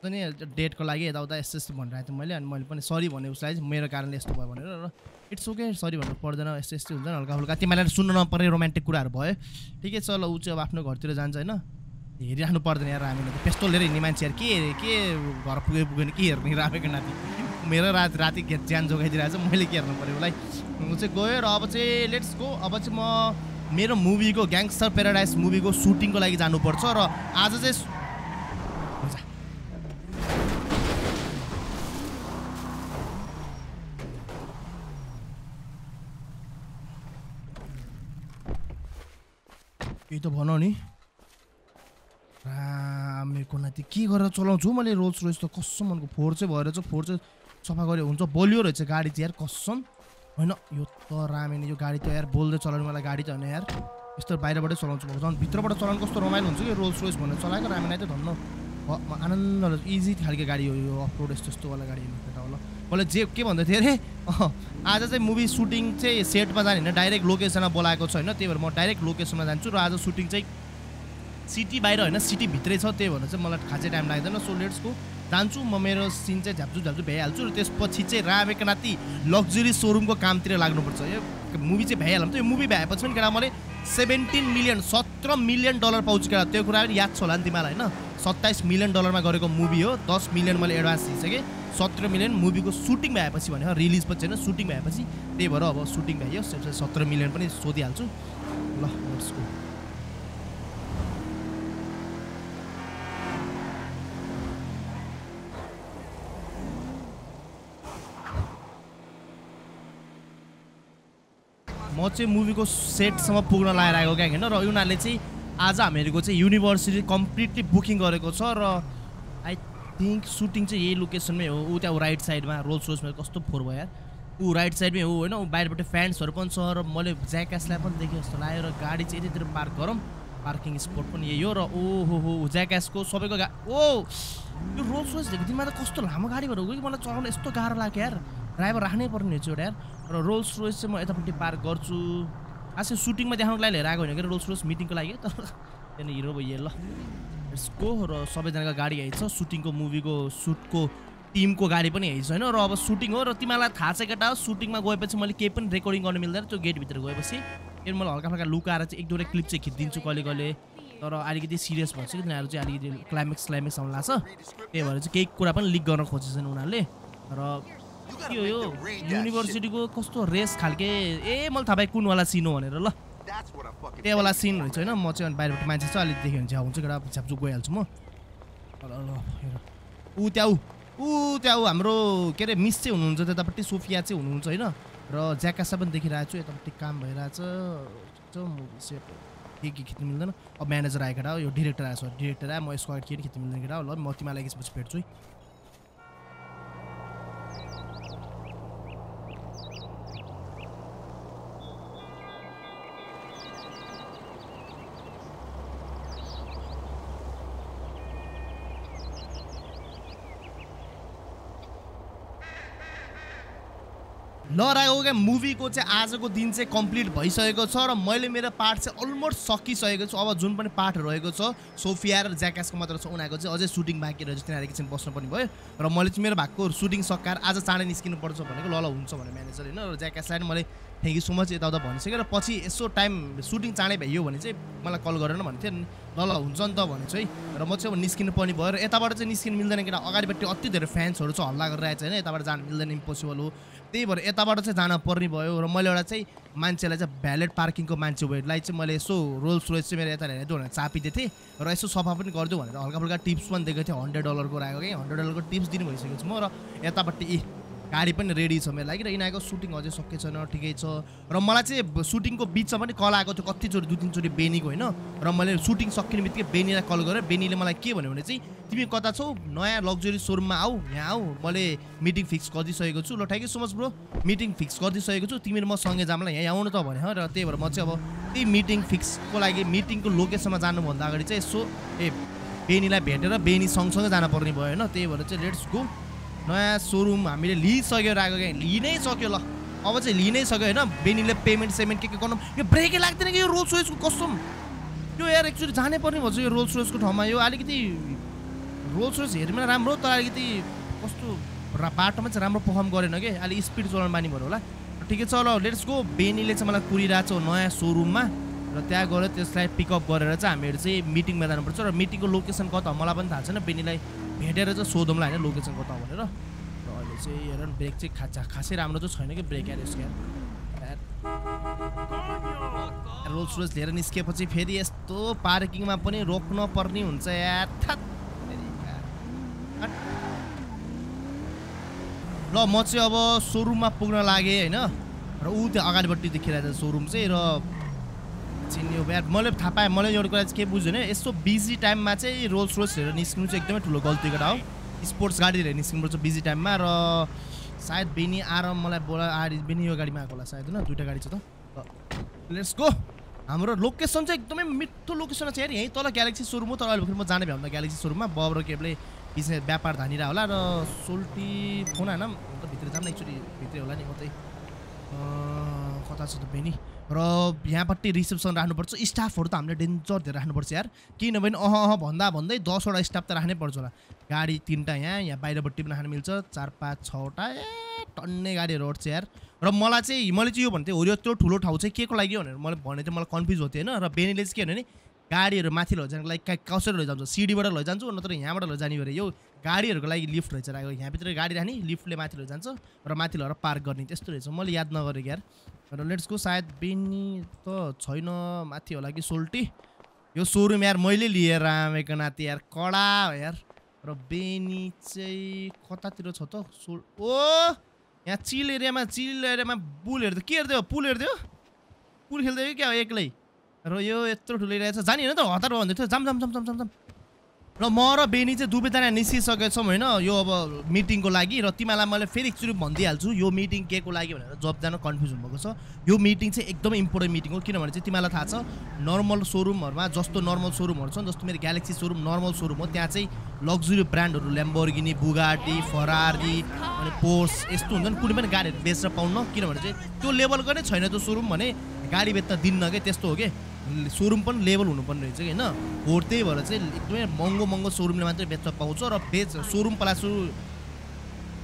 नि डेटको लागि यताउता यस्तो यस्तो भनिरहेको थिएँ मैले अनि मैले पनि सरी भने उसलाई मेरो कारणले यस्तो भयो भनेर र इट्स ओके सरी भन्नु पर्दैन यस्तो यस्तो हुन्छ हल्का हल्का तिमीलाई सुन्नु नपर्ने रोमान्टिक कुराहरू भयो। ठिकै छ ल ऊ चाहिँ अब आफ्नो घरतिर जान्छ होइन। हेरिराख्नु पर्दैन यार हामीले त। पेस्तोल लिएर हिँड्ने मान्छे के के घर पुगे पुगेन के हेर्ने राखेको नाति? मेरो राति राति ज्यान जोगाइदिरहेको छ मैले के हेर्नु पऱ्यो उसलाई? ऊ चाहिँ गयो र अब चाहिँ लेट्स गो अब चाहिँ म मेरो मुभीको ग्याङ्स्टर प्याराडाइज मुभीको सुटिङको लागि जानुपर्छ र आज चाहिँ केही त भन नि। रामेको नाति के गरेर चलाउँछु? मैले रोल्स रोइस त कसम भनेको फोहोर चाहिँ भएर चाहिँ फोहोर चाहिँ सफा गऱ्यो हुन्छ बलियो रहेछ गाडी चाहिँ यार कसम। होइन यो त रामेन यो गाडी त यार बोल्दै चलाउनु मलाई गाडी त होइन यार। यस्तो बाहिरबाटै चलाउँछु म झन् भित्रबाट चलाउनु कस्तो रमाइलो हुन्छ कि? रोल्स रोइस भनेर चलाएको रामेन त धन्न। म आनन्द इजी खालको गाडी हो यो अफ रोड यस्तो यस्तोवाला गाडी केटा होला। मैले जे के भन्दै थिएँ अरे आज चाहिँ मुभी सुटिङ चाहिँ सेटमा जाने होइन डाइरेक्ट लोकेसनमा बोलाएको छ होइन त्यही भएर म डाइरेक्ट लोकेसनमा जान्छु र आज सुटिङ चाहिँ सिटी बाहिर होइन सिटी भित्रै छ त्यही भएर चाहिँ मलाई खासै टाइम लाग्दैन। सो लेट्सको जान्छु म मेरो सिन चाहिँ झ्याप्चु झ्याप्चु भ्याइहाल्छु र त्यसपछि चाहिँ रामेको नाति लग्जरी सोरुमको कामतिर लाग्नुपर्छ। यो मुभी चाहिँ भ्याइहाल्नु त यो मुभी भ्याएपछि पनि केटा मैले सेभेन्टिन मिलियन सत्र मिलियन डलर पाउँछु केटा। त्यो कुरा पनि याद छ होला नि तिमीलाई होइन? सत्ताइस मिलियन डलरमा गरेको मुभी हो दस मिलियन मैले एडभान्स दिइसकेँ। सत्र मिलियन मुभीको सुटिङ भएपछि भने रिलिज पछि होइन सुटिङ भएपछि त्यही भएर अब सुटिङ भइयो। सत्र मिलियन पनि सोधिहाल्छु। ल म चाहिँ मुभीको सेटसम्म पुग्न लागेर आएको क्या होइन? र उनीहरूले चाहिँ आज हामीहरूको चाहिँ युनिभर्सिटी कम्प्लिटली बुकिङ गरेको छ र थिङ्क सुटिङ चाहिँ यही लोकेसनमै हो। ऊ त्यहाँ राइट साइडमा रोल्स रोसमा कस्तो फोहोर भयो यार। ऊ राइट साइडमै हो होइन? ऊ बाहिरबाट फ्यान्सहरू पनि छ र मैले ज्याकासलाई पनि देखेँ जस्तो लाग्यो र गाडी चाहिँ यतितिर पार्क गरौँ। पार्किङ स्पट पनि यही हो र ओ हो ज्याकासको सबैको गा ओ! यो रोल्स देखेको तिमीलाई त कस्तो लामो गाडी भएर कि मलाई चलाउन यस्तो गाह्रो लाग्यो यार। ड्राइभर राख्नै पर्ने हुन्छ एउटा यार। र रोल्स रोयस चाहिँ म यतापट्टि पार्क गर्छु। आज सुटिङमा देखाउनुको लागि लिएर आएको होइन कि रोल्स रोयस मिटिङको लागि तर <laughs> त्यहाँदेखि हिरो भइयो ल। यसको र सबैजनाको गाडी आइछ सुटिङको मुभीको सुटको टिमको गाडी पनि आइछ होइन? र अब सुटिङ हो र तिमीलाई थाहा छ केटा सुटिङमा गएपछि मैले केही पनि रेकर्डिङ गर्नु मिल्दैन त्यो गेटभित्र गएपछि। फेरि मलाई हल्का फल्का लुकाएर चाहिँ एक दुईवटा क्लिप चाहिँ खिचिदिन्छु कहिले कहिले। तर अलिकति सिरियस भन्छ कि तिनीहरू चाहिँ अलिकति क्लाइमेक्स क्लाइमेक्स आउनु लाग्छ। त्यही भएर चाहिँ केही कुरा पनि लिक गर्न खोजेछन् उनीहरूले। र के हो यो? युनिभर्सिटीको कस्तो रेस खालके। ए मैले थाहा पाएँ कुनवाला सिन भनेर ल। त्यहाँवाला सिन हुन्छ होइन? म चाहिँ अनि बाहिरबाट मान्छे चाहिँ अलिक देख्यो भने चाहिँ हुन्छ केटा झ्याप्चुक गइहाल्छु म। ल ल। ऊ त्यहाँ ऊ। त्यहाँ ऊ हाम्रो के अरे मिस चाहिँ हुनुहुन्छ त्यतापट्टि सोफिया चाहिँ हुनुहुन्छ होइन? र ज्याकासा पनि देखिरहेको छु यतापट्टि काम भइरहेछ। के के खिच्नु मिल्दैन? अब म्यानेजर आएको यो डिरेक्टर आएको छ डिरेक्टर आयो म यसको अगाडि के खिच्नु मिल्दैन केटा हो। ल म तिमीलाई एकैपछि भेट्छु है। ल राखेको क्या मुभीको चाहिँ आजको दिन चाहिँ कम्प्लिट भइसकेको छ र मैले मेरो पार्ट चाहिँ अलमोस्ट सकिसकेको छु। अब जुन पनि पार्ट रहेको छ सोफिया र ज्याकासको मात्र छ उनीहरूको चाहिँ अझै सुटिङ बाँकी रहेछ तिनीहरू एकछिन बस्नु पनि भयो। र मैले चाहिँ मेरो भएको सुटिङ सकाएर आज चाँडै निस्किनु पर्छ भनेको ल ल हुन्छ भने म्यानेजर होइन र ज्याकासलाई पनि मैले थ्याङ्क यू सो मच यताउता भनिसकेँ र पछि यसो टाइम सुटिङ चाँडै भइयो भने चाहिँ मलाई कल गरेर भन्थ्यो नि ल ल हुन्छ नि त भनेको चाहिँ र म चाहिँ अब निस्किनु पर्ने भयो र यताबाट चाहिँ निस्किनु मिल्दैन किन अगाडिपट्टि अति धेरै फ्यान्सहरू चाहिँ हल्ला गरिरहेको छ होइन। यताबाट जानु मिल्दैन इम्पोसिबल हो। त्यही भएर यताबाट चाहिँ जान पर्ने भयो र मैले एउटा चाहिँ मान्छेलाई चाहिँ भ्यालेट पार्किङको मान्छे वेटलाई चाहिँ मैले यसो रोल्स रोइस चाहिँ मेरो यता हेरेर भनेर चापिदिएको थिएँ र यसो सफा पनि गरिदिउँ भनेर हल्का फुल्का टिप्स पनि दिएको थिएँ। हन्ड्रेड डलरको राखेको कि हन्ड्रेड डलरको टिप्स दिनु भइसकेको छु म र यतापट्टि गाडी पनि रेडी छ मेरो लागि र यिनीहरूको सुटिङ अझै सके छैन ठिकै छ। र मलाई चाहिँ सुटिङको बिचमा पनि कल आएको थियो कतिचोटि दुई तिनचोटि बेनीको होइन? र मैले सुटिङ सकिने बित्तिकै बेनीलाई कल गरेँ। बेनीले मलाई के भन्यो भने चाहिँ तिमी कता छौ? नयाँ लग्जरी सोरुममा आऊ यहाँ आऊ। मैले मिटिङ फिक्स गरिदिइसकेको छु। ल you so much bro. Meeting fix गरिदिइसकेको छु। तिमी र म सँगै जाउँला यहाँ आउनु त भने र त्यही भएर म चाहिँ अब त्यही मिटिङ फिक्सको लागि मिटिङको लोकेसनमा जानुभन्दा अगाडि चाहिँ यसो ए बेनीलाई भेटेर बेनी सँगसँगै जानु पर्ने भयो होइन? त्यही भएर चाहिँ लेट्स गो। नयाँ सोरुम हामीले लिइसक्यो राखेको क्या लिइ नै सक्यो ल। अब चाहिँ लिइ नै सक्यो होइन? बेनीले पेमेन्ट सेमेन्ट के के गर्नु? यो ब्रेकै लाग्दैन कि यो रोल्स रोइसको कस्तो यो यार एक्चुली जानै पर्ने भन्छ यो रोल्स रोइसको ठाउँमा। यो अलिकति रोल्स रोइस हेर्नु राम्रो तर अलिकति कस्तो बाटोमा चाहिँ राम्रो पर्फर्म गरेन कि? अलिक स्पिड चलाउनु बानी भयो होला। ठिकै छ ल लेट्स गो बेनीले चाहिँ मलाई कुरिरहेको छ नयाँ सोरुममा। र त्यहाँ गएर त्यसलाई पिकअप गरेर चाहिँ हामीहरू चाहिँ मिटिङमा जानुपर्छ। र मिटिङको लोकेसन कता मलाई पनि थाहा छैन। बेनीलाई भेटेर चाहिँ सोधौँला होइन लोकेसन कता हो भनेर। र अहिले चाहिँ हेर ब्रेक चाहिँ खासा खासै राम्रो चाहिँ छैन कि ब्रेक यार यसको रोल्स रोल्स लिएर निस्केपछि फेरि यस्तो पार्किङमा पनि रोक्न पर्ने हुन्छ यार। ल म चाहिँ अब सोरुममा पुग्न लागेँ होइन। र ऊ त्यो अगाडिपट्टि देखिरहेको छ सोरुम चाहिँ र चिन्यो यार मैले थाहा पाएँ मैले एउटा कुरा चाहिँ के बुझ्दैन यसो बिजी टाइममा चाहिँ रोल्स रोल्स हेरेर निस्किनु चाहिँ एकदमै ठुलो गल्ती केटा हो। स्पोर्ट्स गाडी लिएर निस्किनुपर्छ बिजी टाइममा र सायद बेनी आएर मलाई बोला आएर बेनी यो गाडीमा आएको होला सायद होइन? दुइटा गाडी छ त। लेट्स गो हाम्रो लोकेसन चाहिँ एकदमै मिठो लोकेसन छ। यार यहीँ तल ग्यालेक्सी सोरुम हो तर अहिले भर्खर म जाने भ्याउँदा ग्यालेक्सी सोरुममा बब र केपले बिजनेस व्यापार धानिरह होला र सोल्टी फोन होइन भित्र जाऊँ न एकचोटि भित्रै होला नि म चाहिँ कता छ त बेनी र यहाँपट्टि रिसेप्सन राख्नुपर्छ। स्टाफहरू त हामीले डेन्जर धेरै राख्नुपर्छ यार। किनभने अह अह भन्दा भन्दै दसवटा स्टाफ त राख्नै पर्छ होला। गाडी तिनवटा यहाँ यहाँ बाहिरपट्टि पनि राख्नु मिल्छ। चार पाँच छवटा ए टन्ने गाडीहरू अट्छ यार। र मलाई चाहिँ मैले चाहिँ यो भन्थेँ हो यो यत्रो ठुलो ठाउँ चाहिँ के को लागि हो भनेर मैले भने चाहिँ मलाई कन्फ्युज हुन्थ्यो होइन। र बेनीले चाहिँ के भने गाडीहरू माथि लैजानुको लागि कसरी लैजान्छ? सिडीबाट लैजान्छु नत्र यहाँबाट लैजाने भएर यो गाडीहरूको लागि लिफ्ट रहेछ राखेको यहाँभित्र गाडी राख्ने लिफ्टले माथि लैजान्छ र माथि लगेर पार्क गर्ने त्यस्तो रहेछ। मैले याद नगरेको यार। र लेट्सको सायद बेनी त छैन माथि होला कि सोल्टी? यो सोरुम यार मैले लिएर आमेको नाति यार कडा हो यार। र बेनी चाहिँ कतातिर छ त? सोल ओ! यहाँ चिल एरियामा चिल एरियामा पुल हेर्दै के हेर्दै हो? पुल हेर्दै हो? पुल खेल्दै क्या एक्लै? र यो यत्रो ठुलो एरिया छ। जाने होइन त? हतार भन्दै थियो। जाम जाम जाम जाम जाम। र म र बेनी चाहिँ दुवैजना निस्किसकेछौँ होइन? यो अब मिटिङको लागि र तिमीलाई मैले फेरि एकचोटि भनिदिइहाल्छु यो मिटिङ के को लागि भनेर जबजना कन्फ्युज हुनुभएको छ। यो मिटिङ चाहिँ एकदमै इम्पोर्टेन्ट मिटिङ हो किनभने चाहिँ तिमीलाई थाहा छ नर्मल सोरुमहरूमा जस्तो नर्मल सोरुमहरू छ नि, जस्तो मेरो ग्यालेक्सी सोरुम नर्मल सोरुम हो त्यहाँ चाहिँ लग्जरी ब्रान्डहरू ल्याम्बोर्गिनी बुगाटी फरारी अनि पोर्स यस्तो हुन्छ नि कुनै पनि गाडीहरू बेचेर पाउन किनभने चाहिँ त्यो लेभलको नै छैन त्यो सोरुम भने गाडी बेच्न दिन्न क्या त्यस्तो हो कि? सोरुम पनि लेभल हुनुपर्ने रहेछ कि होइन? हो त्यही भएर चाहिँ एकदमै महँगो महँगो सोरुमले मात्रै बेच्न पाउँछ र बेच सोरुम पहिला सुरु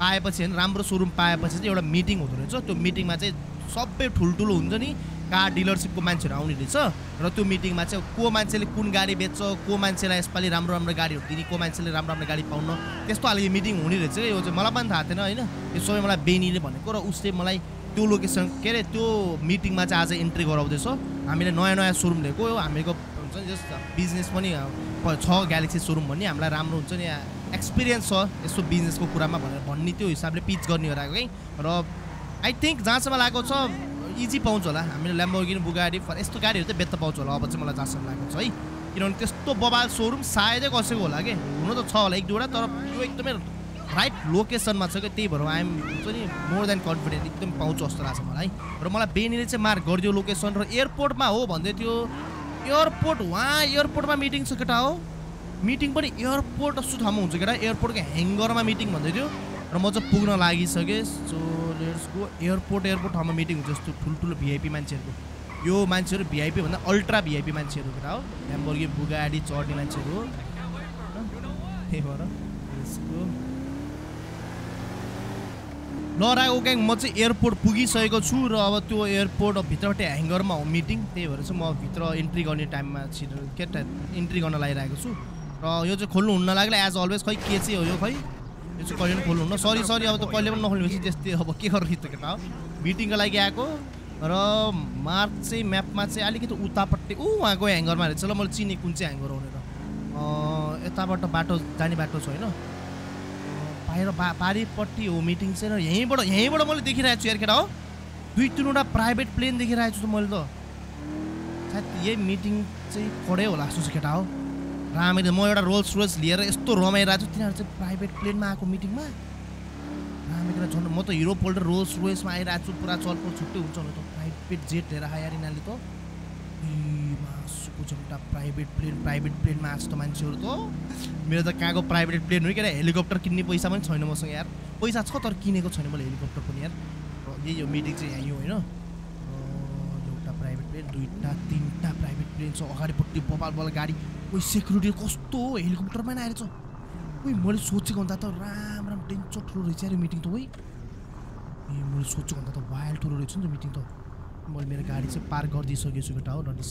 पाएपछि होइन राम्रो सोरुम पाएपछि चाहिँ एउटा मिटिङ हुँदो रहेछ। त्यो मिटिङमा चाहिँ सबै ठुल्ठुलो हुन्छ नि कार डिलरसिपको मान्छेहरू आउने रहेछ। र त्यो मिटिङमा चाहिँ को मान्छेले कुन गाडी बेच्छ को मान्छेलाई यसपालि राम्रो राम्रो गाडीहरू दिने को मान्छेले राम्रो राम्रो गाडी पाउन त्यस्तो खालको मिटिङ हुने रहेछ यो चाहिँ मलाई पनि थाहा थिएन होइन? यो सबै मलाई बेनीले भनेको र उसले मलाई त्यो लोकेसन के अरे त्यो मिटिङमा चाहिँ आज इन्ट्री गराउँदैछ। हामीले नयाँ नयाँ सोरुम लिएको हामीको हुन्छ नि जस्ट बिजनेस पनि छ ग्यालेक्सी सोरुम भन्ने। हामीलाई राम्रो हुन्छ नि एक्सपिरियन्स छ यस्तो बिजनेसको कुरामा भनेर भन्ने त्यो हिसाबले पिच गर्ने हो राखेको है। र आई थिङ्क जहाँसम्म लागेको छ इजी पाउँछ होला। हामीले ल्याम्बोगिनी बुगाडी फर यस्तो गाडीहरू चाहिँ बेच्न पाउँछ होला। अब चाहिँ मलाई जहाँसम्म लागेको छ है। किनभने त्यस्तो बबाल सोरुम सायदै कसैको होला कि? हुनु त छ होला एक दुईवटा तर यो एकदमै राइट लोकेसनमा छ कि त्यही भएर आइएम हुन्छ नि मोर देन कन्फिडेन्ट एकदम पाउँछु जस्तो लाग्छ मलाई। र मलाई बेनीले चाहिँ मार्क गरिदियो लोकेसन र एयरपोर्टमा हो भन्दै थियो। एयरपोर्ट वहाँ एयरपोर्टमा मिटिङ छ केटा हो। मिटिङ पनि एयरपोर्ट जस्तो ठाउँमा हुन्छ केटा। एयरपोर्टको ह्याङ्गरमा मिटिङ भन्दै थियो। र म चाहिँ पुग्न लागिसकेँ। So let's go airport airport ठाउँमा मिटिङ हुन्छ जस्तो ठुल्ठुलो भिआइपी मान्छेहरूको। यो मान्छेहरू भिआइपी भन्दा अल्ट्रा भिआइपी मान्छेहरू केटा हो। ल्याम्बोर्गी बुगाडी चढ्ने मान्छेहरू हो? त्यही भएर लराएको ग्याङ म चाहिँ एयरपोर्ट पुगिसकेको छु र अब त्यो एयरपोर्ट भित्रबाट ह्याङ्गरमा हो मिटिङ त्यही भएर चाहिँ म भित्र इन्ट्री गर्ने टाइममा छिटो के इन्ट्री गर्न लागिरहेको छु। र यो चाहिँ खोल्नु हुन्न लाग्ला एज अलवेज खै के चाहिँ हो यो खै? यो चाहिँ कहिले पनि खोल्नु हुन्न। सरी सरी अब त कहिले पनि नखोल्नेपछि त्यस्तै अब के गर्ने त केटा हो? मिटिङको लागि आएको र मार्क चाहिँ म्यापमा चाहिँ अलिकति उतापट्टि ऊ उहाँको ह्याङ्गरमा रहेछ ल मैले चिने कुन चाहिँ ह्याङ्गर भनेर। यताबाट बाटो जाने बाटो छ होइन? बाहिर बा पारिपट्टि हो मिटिङ चाहिँ र यहीँबाट यहीँबाट मैले देखिरहेको छु यार हो। दुई तिनवटा प्राइभेट प्लेन देखिरहेको छु त मैले त। सायद यही मिटिङ चाहिँ कडै होला जस्तो छ केटा हो। राम्ररी म एउटा रोल्स रोल्स लिएर यस्तो रमाइरहेको छु। तिनीहरू चाहिँ प्राइभेट प्लेनमा आएको मिटिङमा राम्ररी झन् म त हिरो पोल्डर रोल्स रोयसमा आइरहेको छु। पुरा चलपल छुट्टै हुन्छ भने त। प्राइभेट जेट लिएर आयो यार यिनीहरूले त। मासुको झन्टा प्राइभेट प्लेन प्राइभेट प्लेनमा आएको त मान्छेहरू त मेरो त कहाँको प्राइभेट प्लेन हो कि हेलिकप्टर किन्ने पैसा पनि छैन मसँग यार। पैसा छ तर किनेको छैन मैले हेलिकप्टर पनि यार। र यही हो मिटिङ चाहिँ यहाँ यो होइन? एउटा प्राइभेट प्लेन दुईवटा तिनवटा प्राइभेट प्लेन छ। अगाडिपट्टि बबाल बल गाडी। कोही सेक्युरिटी कस्तो हेलिकप्टरमा नै आएछ। उही मैले सोचेको भन्दा त राम राम डेन्चर ठुलो रहेछ यो मिटिङ त उही ए मैले सोचेको भन्दा त वाइल्ड ठुलो रहेछ नि त मिटिङ त। मैले मेरो गाडी चाहिँ पार्क गरिदिइसकेको छु केटा हो बेनी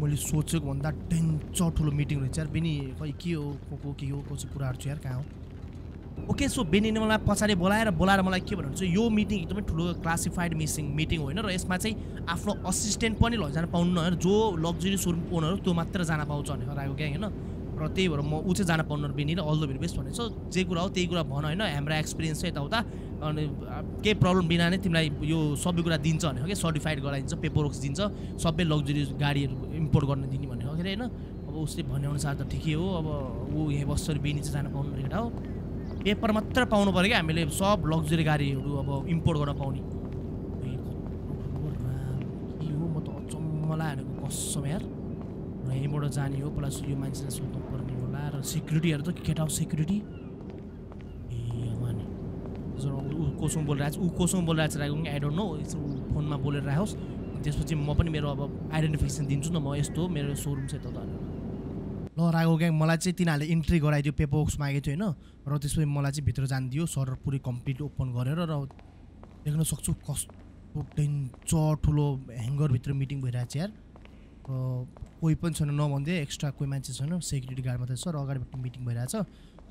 मैले सोचेको भन्दा डेन्चर ठुलो मिटिङ रहेछ। यार बेनी खै के हो? को को के हो? को चाहिँ कुराहरू छु यार? कहाँ हो? ओके सो बेनीले मलाई पछाडि बोलाएर बोलाएर मलाई के भन्नुहुन्छ? यो मिटिङ एकदमै ठुलो क्लासिफाइड मिसिङ मिटिङ होइन र यसमा चाहिँ आफ्नो असिस्टेन्ट पनि लैजान पाउनु होइन जो लग्जरी सोरुम ओनर हो त्यो मात्र जान पाउँछ भनेर राखेको क्या होइन? र त्यही भएर म ऊ चाहिँ जान पाउनु बिनी र अल्दो भेरी बेस्ट भनेको छ जे कुरा हो त्यही कुरा भन होइन हाम्रो एक्सपिरियन्स चाहिँ यताउता। अनि केही प्रब्लम बिना नै तिमीलाई यो सबै कुरा दिन्छ भनेको क्या सर्टिफाइड गराइदिन्छ पेपर वर्क दिन्छ सबै लग्जरी गाडीहरू इम्पोर्ट गर्न दिने भनेको के अरे होइन? अब उसले भनेअनुसार त ठिकै हो अब ऊ यहाँ बस्छ बिनी चाहिँ जान पाउनु केटा हो। पेपर मात्र पाउनु पऱ्यो क्या हामीले सब लग्जरी गाडीहरू अब इम्पोर्ट गर्न पाउने। के हो म त अचम्मला हानेको कसम यार। र यहीँबाट जाने हो प्लस यो मान्छेलाई सोध्नु सेक्युरिटीहरू त केटा हो सेक्युरिटी ए ऊ कोसँग बोलिरहेको छ ऊ कोसँग बोलिरहेको छ राखेको आई डोन्ट नो फोनमा बोलेर राखोस् त्यसपछि म पनि मेरो अब आइडेन्टिफिकेसन दिन्छु न म यस्तो मेरो सोरुम छ यता ल रागो ग्याङ मलाई चाहिँ तिनीहरूले इन्ट्री गराइदियो पेपर बक्स मागेको थियो होइन र त्यसपछि मलाई चाहिँ भित्र जान दियो सर पुरै कम्प्लिट ओपन गरेर र देख्न सक्छु कस्तो डेन्जर ठुलो ह्याङ्गरभित्र मिटिङ भइरहेको छ यार र कोही पनि छैन नभन्दै एक्स्ट्रा कोही मान्छे छैन सेक्युरिटी गार्ड मात्रै छ र अगाडिबाट मिटिङ भइरहेछ।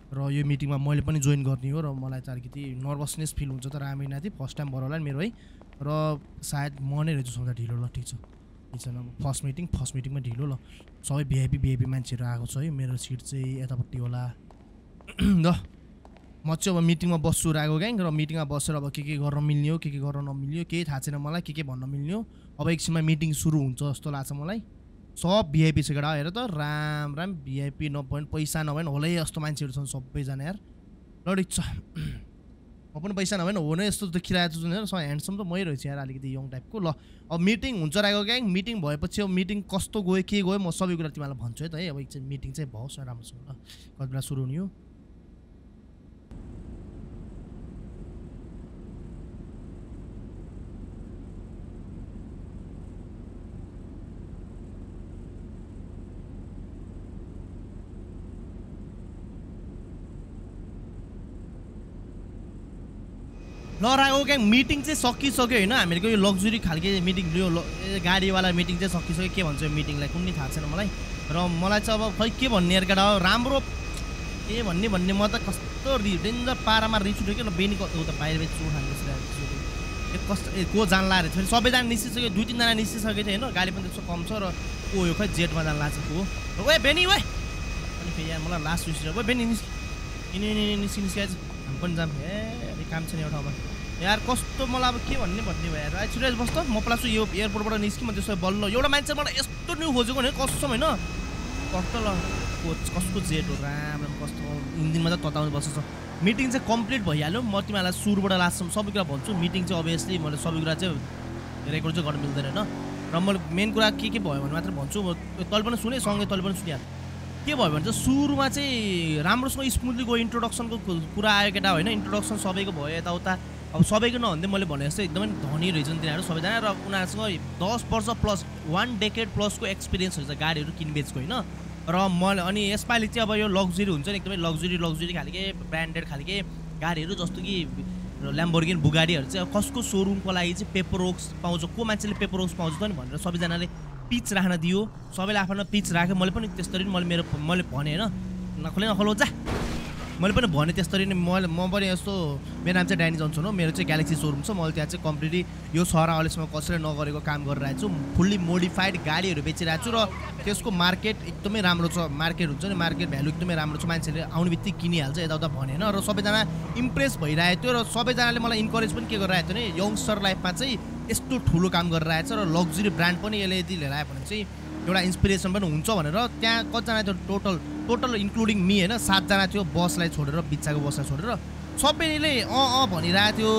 र यो मिटिङमा मैले पनि जोइन गर्ने हो र मलाई त अलिकति नर्भसनेस फिल हुन्छ तर राम्रै नाति फर्स्ट टाइम भएर होला नि मेरो है। र सायद म नै रहेछु ढिलो ल ठिक छ। ठिक छ अब फर्स्ट मिटिङ फर्स्ट मिटिङमा ढिलो ल। सबै भिआइपी भिआइपी मान्छेहरू आएको छ है मेरो सिट चाहिँ यतापट्टि होला। <clears throat> ल म चाहिँ अब मिटिङमा बस्छु रागो ग्याङ र मिटिङमा बसेर अब के के गर्न मिल्ने हो के के गर्न नमिल्ने हो केही थाहा छैन मलाई के के भन्न मिल्ने हो। अब एकछिनमा मिटिङ सुरु हुन्छ जस्तो लाग्छ मलाई। सब भिआइपी छ केटा हेर त राम राम भिआइपी नभए पैसा नभए पनि होलै जस्तो मान्छेहरू छन् सबैजना यार। ल ठिक छ। <clears throat> म पनि पैसा नभए हो नै यस्तो देखिरहेको छु जुन ह्यान्डसम त मै रहेछु यार अलिकति यङ टाइपको ल अब मिटिङ हुन्छ राखेको ग्याङ मिटिङ भएपछि अब मिटिङ कस्तो गयो के गयो म सबै कुरा तिमीलाई भन्छु है त है अब एकछिन मिटिङ चाहिँ भओस् राम्रोसँग ल। कति बेला सुरु हुने हो? लहराएको क्या मिटिङ चाहिँ सकिसक्यो होइन? हामीहरूको यो लग्जरी खालके मिटिङ यो गाडीवाला मिटिङ चाहिँ सकिसक्यो। के भन्छ यो मिटिङलाई? कुनै थाहा छैन मलाई। र मलाई चाहिँ अब खै के भन्ने यार केटा हो राम्रो के भन्ने भन्ने म त कस्तो रि डेन्जर पारामा रिस उठ्यो ल बेनी ऊ त बाहिर बेच चुर खानु ए कस्तो ए को जानला अरे फेरि? सबैजना निस्किसक्यो दुई तिनजना निस्किसकेको थियो होइन? गाडी पनि त्यस्तो कम छ र को यो खै जेटमा जानु लाग्छ को? ओ बेनी ओए! अनि फेरि यहाँ मलाई लास्ट ओ बेनी निस्कि निस्कि निस्कि निस्किआएछ हामी पनि जाऊँ ए काम छैन एउटा ठाउँमा यार कस्तो मलाई अब के भन्ने भन्ने भयो यार आई छिटो बस् त म प्लास यो एयरपोर्टबाट निस्कि म त्यसो बल्ल। एउटा मान्छे मलाई यस्तो न्यु खोजेको भने कसम होइन? कस्तो ल को- कसको जेट हो? राम राम कस्तो? इन्जिनमा चाहिँ तताउने बस्छ। मिटिङ चाहिँ कम्प्लिट भइहाल्यो। म तिमीहरूलाई सुरुबाट लास्टसम्म सबै कुरा भन्छु। मिटिङ चाहिँ अभियसली मैले सबै कुरा चाहिँ रेकर्ड चाहिँ गर्नु मिल्दैन होइन? र मैले मेन कुरा के के भयो भने मात्र भन्छु। म तैँले पनि सुने सँगै तैँले पनि सुनिहाल के भयो भने चाहिँ सुरुमा चाहिँ राम्रोसँग स्मुथली गयो। इन्ट्रोडक्सनको कुरा आयो केटा होइन? इन्ट्रोडक्सन सबैको भयो यताउता। अब सबैको नभन्दै मैले भने जस्तै एकदमै धनी रहेछन् तिनीहरू। सबैजना र उनीहरूसँग दस वर्ष प्लस वान डेकेड प्लसको एक्सपिरियन्स हुन्छ गाडीहरू किनबेचको होइन? र मैले अनि यसपालि चाहिँ अब यो लग्जरी हुन्छ नि एकदमै लग्जरी लग्जरी खालके ब्रान्डेड खालके गाडीहरू जस्तो कि ल्याम्बोर्गिन बुगाडीहरू चाहिँ अब कसको सोरुमको लागि चाहिँ पेपर रोक्स पाउँछ को मान्छेले पेपर रोक्स पाउँछ त नि भनेर सबैजनाले पिच राख्न दियो। सबैले आफ्नो पिच राख्यो। मैले पनि त्यस्तरी मैले मेरो मैले भने होइन? नखोले नखोलो जा मैले पनि भने त्यस्तरी नै मैले म पनि यस्तो मेरो नाम चाहिँ ड्यानी जन्सन हो। मेरो चाहिँ ग्यालेक्सी सोरुम छ। मैले त्यहाँ चाहिँ कम्प्लिटली यो सहर अहिलेसम्म कसैले नगरेको काम गरिरहेको छु फुल्ली मोडिफाइड गाडीहरू बेचिरहेको छु र त्यसको मार्केट एकदमै राम्रो छ। मार्केट हुन्छ नि मार्केट भ्यालु एकदमै राम्रो छ। मान्छेले आउने बित्तिकै किनिहाल्छ यताउता भनेन र सबैजना इम्प्रेस भइरहेको थियो र सबैजनाले मलाई इन्करेज पनि के गरिरहेको थियो भने यङ्स्टर लाइफमा चाहिँ यस्तो ठुलो काम गरिरहेको छ र लग्जरी ब्रान्ड पनि यसले यदि लिएर आयो भने चाहिँ एउटा इन्सपिरेसन पनि हुन्छ भनेर। त्यहाँ कतिजना थियो टोटल टोटल इन्क्लुडिङ मी होइन? सातजना थियो बसलाई छोडेर बिच्चाको बसलाई छोडेर। सबैले अँ अँ भनिरहेको थियो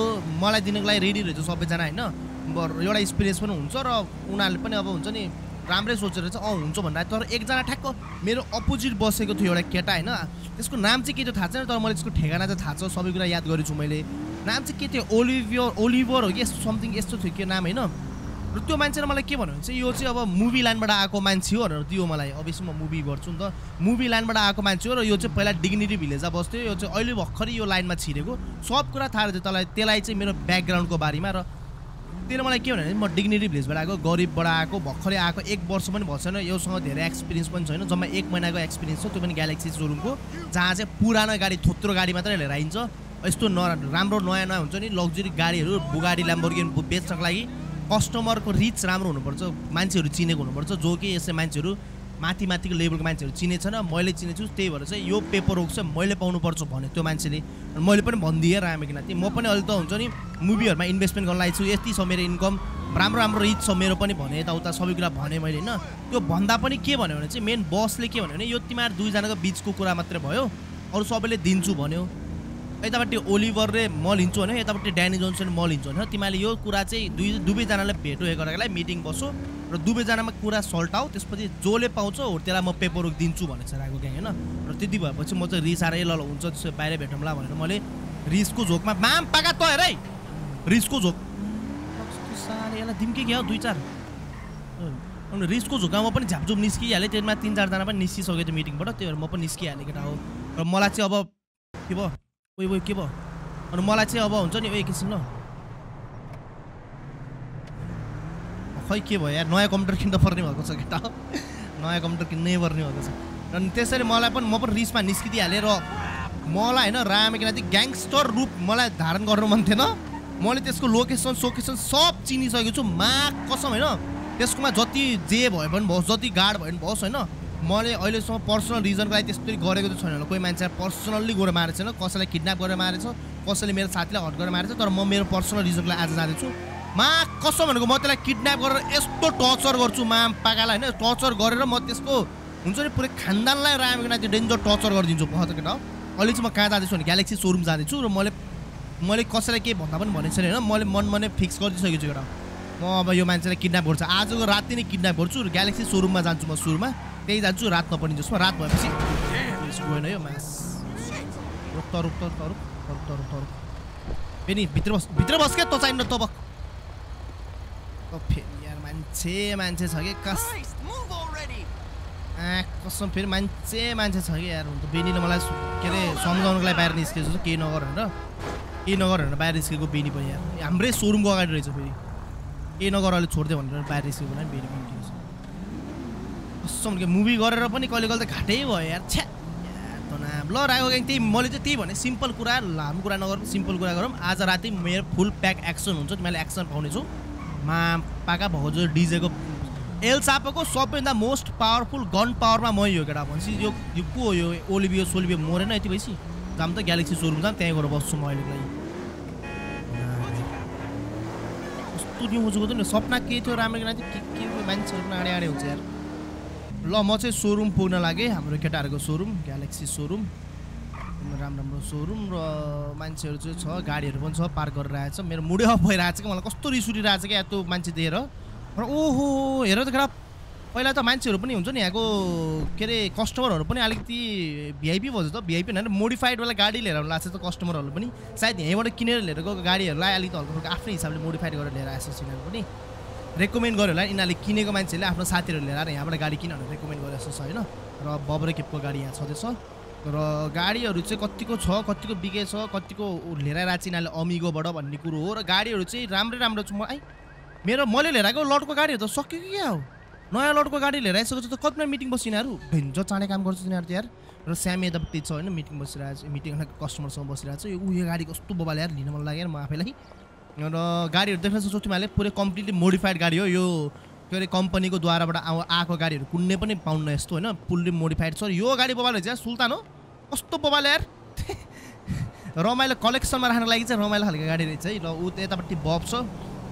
मलाई दिनको लागि रेडी रहेछ सबैजना होइन? एउटा एक्सपिरियन्स पनि हुन्छ र उनीहरूले पनि अब हुन्छ नि राम्रै सोचेर चाहिँ अँ हुन्छ भनेर तर एकजना ठ्याक्क मेरो अपोजिट बसेको थियो एउटा केटा होइन? त्यसको नाम चाहिँ के थियो थाहा छैन तर मैले त्यसको ठेगाना चाहिँ थाहा छ सबै कुरा याद गरेछु मैले। नाम चाहिँ के थियो? ओलिभियर ओलिभर हो कि समथिङ यस्तो थियो के नाम होइन? र त्यो मान्छेले मलाई के भन्यो भने चाहिँ यो चाहिँ अब मुभी लाइनबाट आएको मान्छे हो भनेर दियो मलाई। अभियसली म मुभी गर्छु नि त। मुभी लाइनबाट आएको मान्छे हो र यो चाहिँ पहिला डिग्निटी भिलेजमा बस्थ्यो। यो चाहिँ अहिले भर्खरै यो लाइनमा छिरेको। सब कुरा थाहा थियो त्यसलाई त्यसलाई चाहिँ मेरो ब्याकग्राउन्डको बारेमा र त्यसले मलाई के भन्यो भने म डिग्निटी भिलेजबाट आएको गरिबबाट आएको भर्खरै आएको। एक वर्ष पनि भएको छैन। योसँग धेरै एक्सपिरियन्स पनि छैन। जम्मा एक महिनाको एक्सपिरियन्स छ। त्यो पनि ग्यालेक्सी सोरुमको जहाँ चाहिँ पुरानो गाडी थोत्रो गाडी मात्रै लिएर आइन्छ। यस्तो न राम्रो नयाँ नयाँ हुन्छ नि। लग्जरी गाडीहरू बुगाडी ल्याम्बोर्गिन बेच्नको लागि। कस्टमरको रिच राम्रो हुनुपर्छ मान्छेहरू चिनेको हुनुपर्छ। जो कि यसै मान्छेहरू माथि माथिको लेभलको मान्छेहरू चिनेछ न मैले चिनेछु त्यही भएर चाहिँ यो पेपर रोक चाहिँ मैले पाउनुपर्छ भन्यो त्यो मान्छेले। मैले पनि भनिदिएँ रामेको नाति म पनि अहिले त हुन्छ नि मुभीहरूमा इन्भेस्टमेन्ट गर्न लागेको छु यति छ मेरो इन्कम राम्रो राम्रो रिच छ मेरो पनि भने यताउता सबै कुरा भने मैले होइन। त्यो भन्दा पनि के भन्यो भने चाहिँ मेन बसले के भन्यो भने यो तिमीहरू दुईजनाको बिचको कुरा मात्रै भयो अरू सबैले दिन्छु भन्यो। यतापट्टि ओलिभरले म लिन्छु भने यतापट्टि ड्यानी जोन्सन म लिन्छु भने तिमीहरूले यो कुरा चाहिँ दुई दुवैजनालाई भेटो एकअर्कालाई मिटिङ बस्यो र दुवैजनामा कुरा सल्ट आऊ त्यसपछि जसले पाउँछ हो त्यसलाई म पेपर वर्क दिन्छु भनेको छ राखेको ग्याङ होइन। र त्यति भएपछि म चाहिँ रिस आएर ल हुन्छ त्यसो बाहिर भेटौँला भनेर मैले रिसको झोकमा माम पाका त हेर है। रिसको झोक। यसलाई दिम्के क्या दुई चार? अनि रिसको झोकामा पनि झापझुप निस्किहालेँ त्यसमा तिन चारजना पनि निस्किसक्यो त्यो मिटिङबाट त्यही भएर म पनि निस्किहालेँ केटा हो। र मलाई चाहिँ अब के भयो? ओइ ओइ के भयो अनि मलाई चाहिँ अब हुन्छ नि ओ एकैछिन ल खै के भयो यार नयाँ कम्प्युटर किन्न पर्ने भएको छ केटा नयाँ कम्प्युटर किन्नै पर्ने भएको छ अनि त्यसरी मलाई पनि म पनि रिसमा निस्किदिइहालेँ र मलाई होइन राम किनकि ग्याङ्स्टर रूप मलाई धारण गर्नु मन थिएन मैले त्यसको लोकेसन सोकेसन सब चिनिसकेको छु मा कसम होइन त्यसकोमा जति जे भयो भने होस् जति गार्ड भयो भने होस् होइन मैले अहिलेसम्म पर्सनल रिजनको लागि त्यस्तै गरेको त छैन होला। कोही मान्छे पर्सनल्ली गएर मारेको छैन कसैलाई किडन्याप गरेर मारेछ कसैले मेरो साथीलाई हट गरेर मारेछ तर म मेरो पर्सनल रिजनको लागि आज जाँदैछु मा कसो भनेको म त्यसलाई किडन्याप गरेर यस्तो टर्चर गर्छु मा पाकालाई होइन टर्चर गरेर म त्यसको हुन्छ नि पुरै खानदानलाई रामेको नाति डेन्जर टर्चर गरिदिन्छु पख केटा अहिले चाहिँ म कहाँ जाँदैछु भने ग्यालेक्सी सोरुम जाँदैछु र मैले मैले कसैलाई केही भन्दा पनि भनेको छैन होइन? मैले मनमा नै फिक्स गरिदिइसकेको छु केटा म अब यो मान्छेलाई किडन्याप गर्छु। आजको राति नै किडन्याप गर्छु ग्यालेक्सी सोरुममा जान्छु म सुरुमा। त्यही जान्छु रात नपर्ने जसमा रात भएपछि गएन यो मास। रुक त रुक त रुक रुक त रुक त रुक फेरि भित्र बस भित्र बस क्या त चाहिन्न त बक। फेरि यार मान्छे मान्छे छ कि? कस आ कसम फेरि मान्छे मान्छे छ कि यार? हुन त बेनीले मलाई के अरे सम्झाउनुको लागि बाहिर निस्केको छ केही नगर भनेर। केही नगर भनेर बाहिर निस्केको बेनी पनि यार। हाम्रै सोरुमको अगाडि रहेछ फेरि। केही नगर अहिले छोडिदियो भनेर बाहिर पनि उठेको छ कसम मुभी गरेर पनि कहिले कहिले त घाटै भयो यार छ्या। ल राखेको ग्याङ त्यही मैले चाहिँ त्यही भने सिम्पल कुरा लामो कुरा नगरौँ सिम्पल कुरा गरौँ। आज राति मेरो फुल प्याक एक्सन हुन्छ मैले एक्सन पाउनेछु। मा पाका भएको जो डिजेको एल चापाको सबैभन्दा मोस्ट पावरफुल गन पावरमा मै हो केटा भनेपछि यो यो को हो यो? ओलिभियो सोलिभियो मरेन यति भएपछि? जाम त ग्यालेक्सी सोरुम जाम त्यहीँ गएर बस्छु म अहिलेको लागि। न्यु खोजेको त सपना के थियो राम्रो के के मान्छेहरू आडे आडे हुन्छ यार। ल म चाहिँ सोरुम पुग्न लागेँ। हाम्रो केटाहरूको सोरुम ग्यालेक्सी सोरुम राम्रो राम्रो सोरुम र मान्छेहरू चाहिँ छ गाडीहरू पनि छ पार्क गरेर आएछ मेरो मुडै अफ भइरहेको छ कि? मलाई कस्तो रिस उठिरहेको छ क्या त्यो मान्छे देखेर। र ओहो हेर त केटा पहिला त मान्छेहरू पनि हुन्छ नि यहाँको के अरे कस्टमरहरू पनि अलिकति भिआइपी भन्छ त भिआइपी होइन मोडिफाइडवाला गाडी लिएर लाग्छ त कस्टमरहरू पनि। सायद यहीँबाट किनेर लिएर गएको गाडीहरूलाई अलिकति हल्का फुल्का आफ्नै हिसाबले मोडिफाइड गरेर लिएर आएछ यिनीहरू पनि। रेकमेन्ड गर्यो होला यिनीहरूले किनेको मान्छेले आफ्नो साथीहरू लिएर आएर यहाँबाट गाडी किन भनेर रेकमेन्ड गरेर जस्तो छ होइन? र बबरे केपको गाडी यहाँ छँदैछ। र गाडीहरू चाहिँ कतिको छ कतिको बिके छ कतिको लिएर आएको छ यिनीहरूले अमिगोबाट भन्ने कुरो हो। र गाडीहरू चाहिँ राम्रै राम्रो छ। म आई मेरो मैले लिएर आएको लटको गाडीहरू त सक्यो कि क्या हो? नयाँ लटको गाडी लिएर आइसकेको छ त कतिमा मिटिङ बस्छ यिनीहरू भिन्छ चाँडै काम गर्छ तिनीहरू यार। र स्याम यतापट्टि छ होइन मिटिङ बसिरहेको छ मिटिङ कस्टमरसँग बसिरहेको छ यो ऊ यो गाडी कस्तो बोबाले यार लिन मन लाग्यो म आफैलाई। र गाडीहरू देख्न सक्छौ तिमीहरूले पुरै कम्प्लिटली मोडिफाइड गाडी हो यो। के अरे कम्पनीको द्वाराबाट आउ आएको गाडीहरू कुनै पनि पाउन्न यस्तो होइन फुल्ली मोडिफाइड छ। यो गाडी बोबाले चाहिँ सुल्तान हो। कस्तो बोबाले यार। <laughs> रमाइलो कलेक्सनमा राख्नको लागि चाहिँ रमाइलो खालको गाडी रहेछ है। र ऊ त यतापट्टि बब छ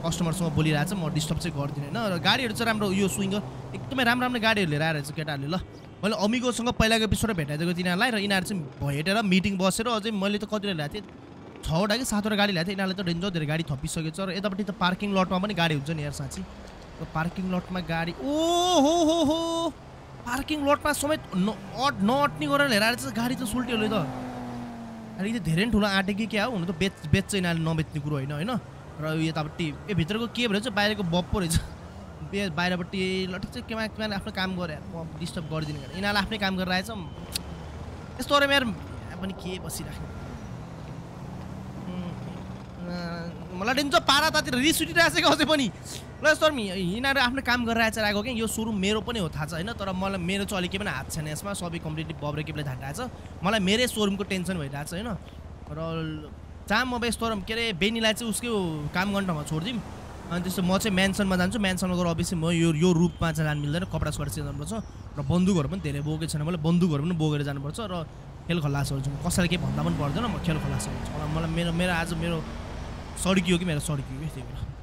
कस्टमरसँग बोलिरहेको छ म डिस्टर्ब चाहिँ गर्दिनँ होइन? र गाडीहरू चाहिँ राम्रो यो स्विङ्गर एकदमै राम्रो राम्रो गाडीहरू लिएर आएर चाहिँ केटाहरूले। ल मैले अमिगोसँग पहिलाको एपिसोड भेटाइदिएको तिनीहरूलाई र यिनीहरू चाहिँ भेटेर मिटिङ बसेर अझै मैले त कतिवटा ल्याएको थिएँ छवटा कि सातवटा गाडी ल्याएको थिएँ यिनीहरूले त डेन्जर धेरै गाडी थपिसकेको छ र यतापट्टि त पार्किङ लटमा पनि गाडी हुन्छ नि यार साँच्ची। र पार्किङ लटमा गाडी ओ हो हो हो। पार्किङ लटमा समेत अट नअट्ने गरेर लिएर आएर चाहिँ गाडी त सुल्ट्यो त। अलिकति धेरै ठुलो आँटे कि क्या हो हुनु त बेच बेच्छ यिनीहरूले नबेच्ने कुरो होइन होइन? र यतापट्टि ए भित्रको के रहेछ? बाहिरको बप पो रहेछ बाहिरपट्टि ल ठिक छ केमा केमा आफ्नो काम गरे। म डिस्टर्ब गरिदिनु गरेँ। यिनीहरूलाई आफ्नै काम गरेर आएछ। यस्तो अरे मेरो पनि के बसिराख्ने मलाई डेन्जर पारा तातिर रिस उठिरहेको छ कि अझै पनि? ल यस्तो यिनीहरू आफ्नो काम गरेर आएछ आएको क्या यो सुरु मेरो पनि हो थाहा छ होइन? तर मलाई मेरो चाहिँ अलिक के पनि हात छैन यसमा। सबै कम्प्लिटली बब्रे केपले थाहा छ मलाई मेरै सोरुमको टेन्सन भइरहेको छ होइन? र चाम अब यस्तो के अरे बेनीलाई चाहिँ उसको काम गर्ने ठाउँमा छोडिदिउँ। अनि त्यसो म चाहिँ म्यान्सनमा जान्छु। म्यान्सनमा गएर अभियसली म यो यो रूपमा चाहिँ जानु मिल्दैन। कपडा सपडा चाहिँ जानुपर्छ र बन्दुकहरू पनि धेरै बोकेको छैन मैले। बन्दुकहरू पनि बोकेर जानुपर्छ र खेल खलासहरू चाहिँ कसैलाई केही भन्दा पनि पर्दैन। म खेल खलास गर्छु मलाई मलाई मेरो मेरो आज मेरो सड्कियो कि मेरो सड्कियो कि त्यही भएर।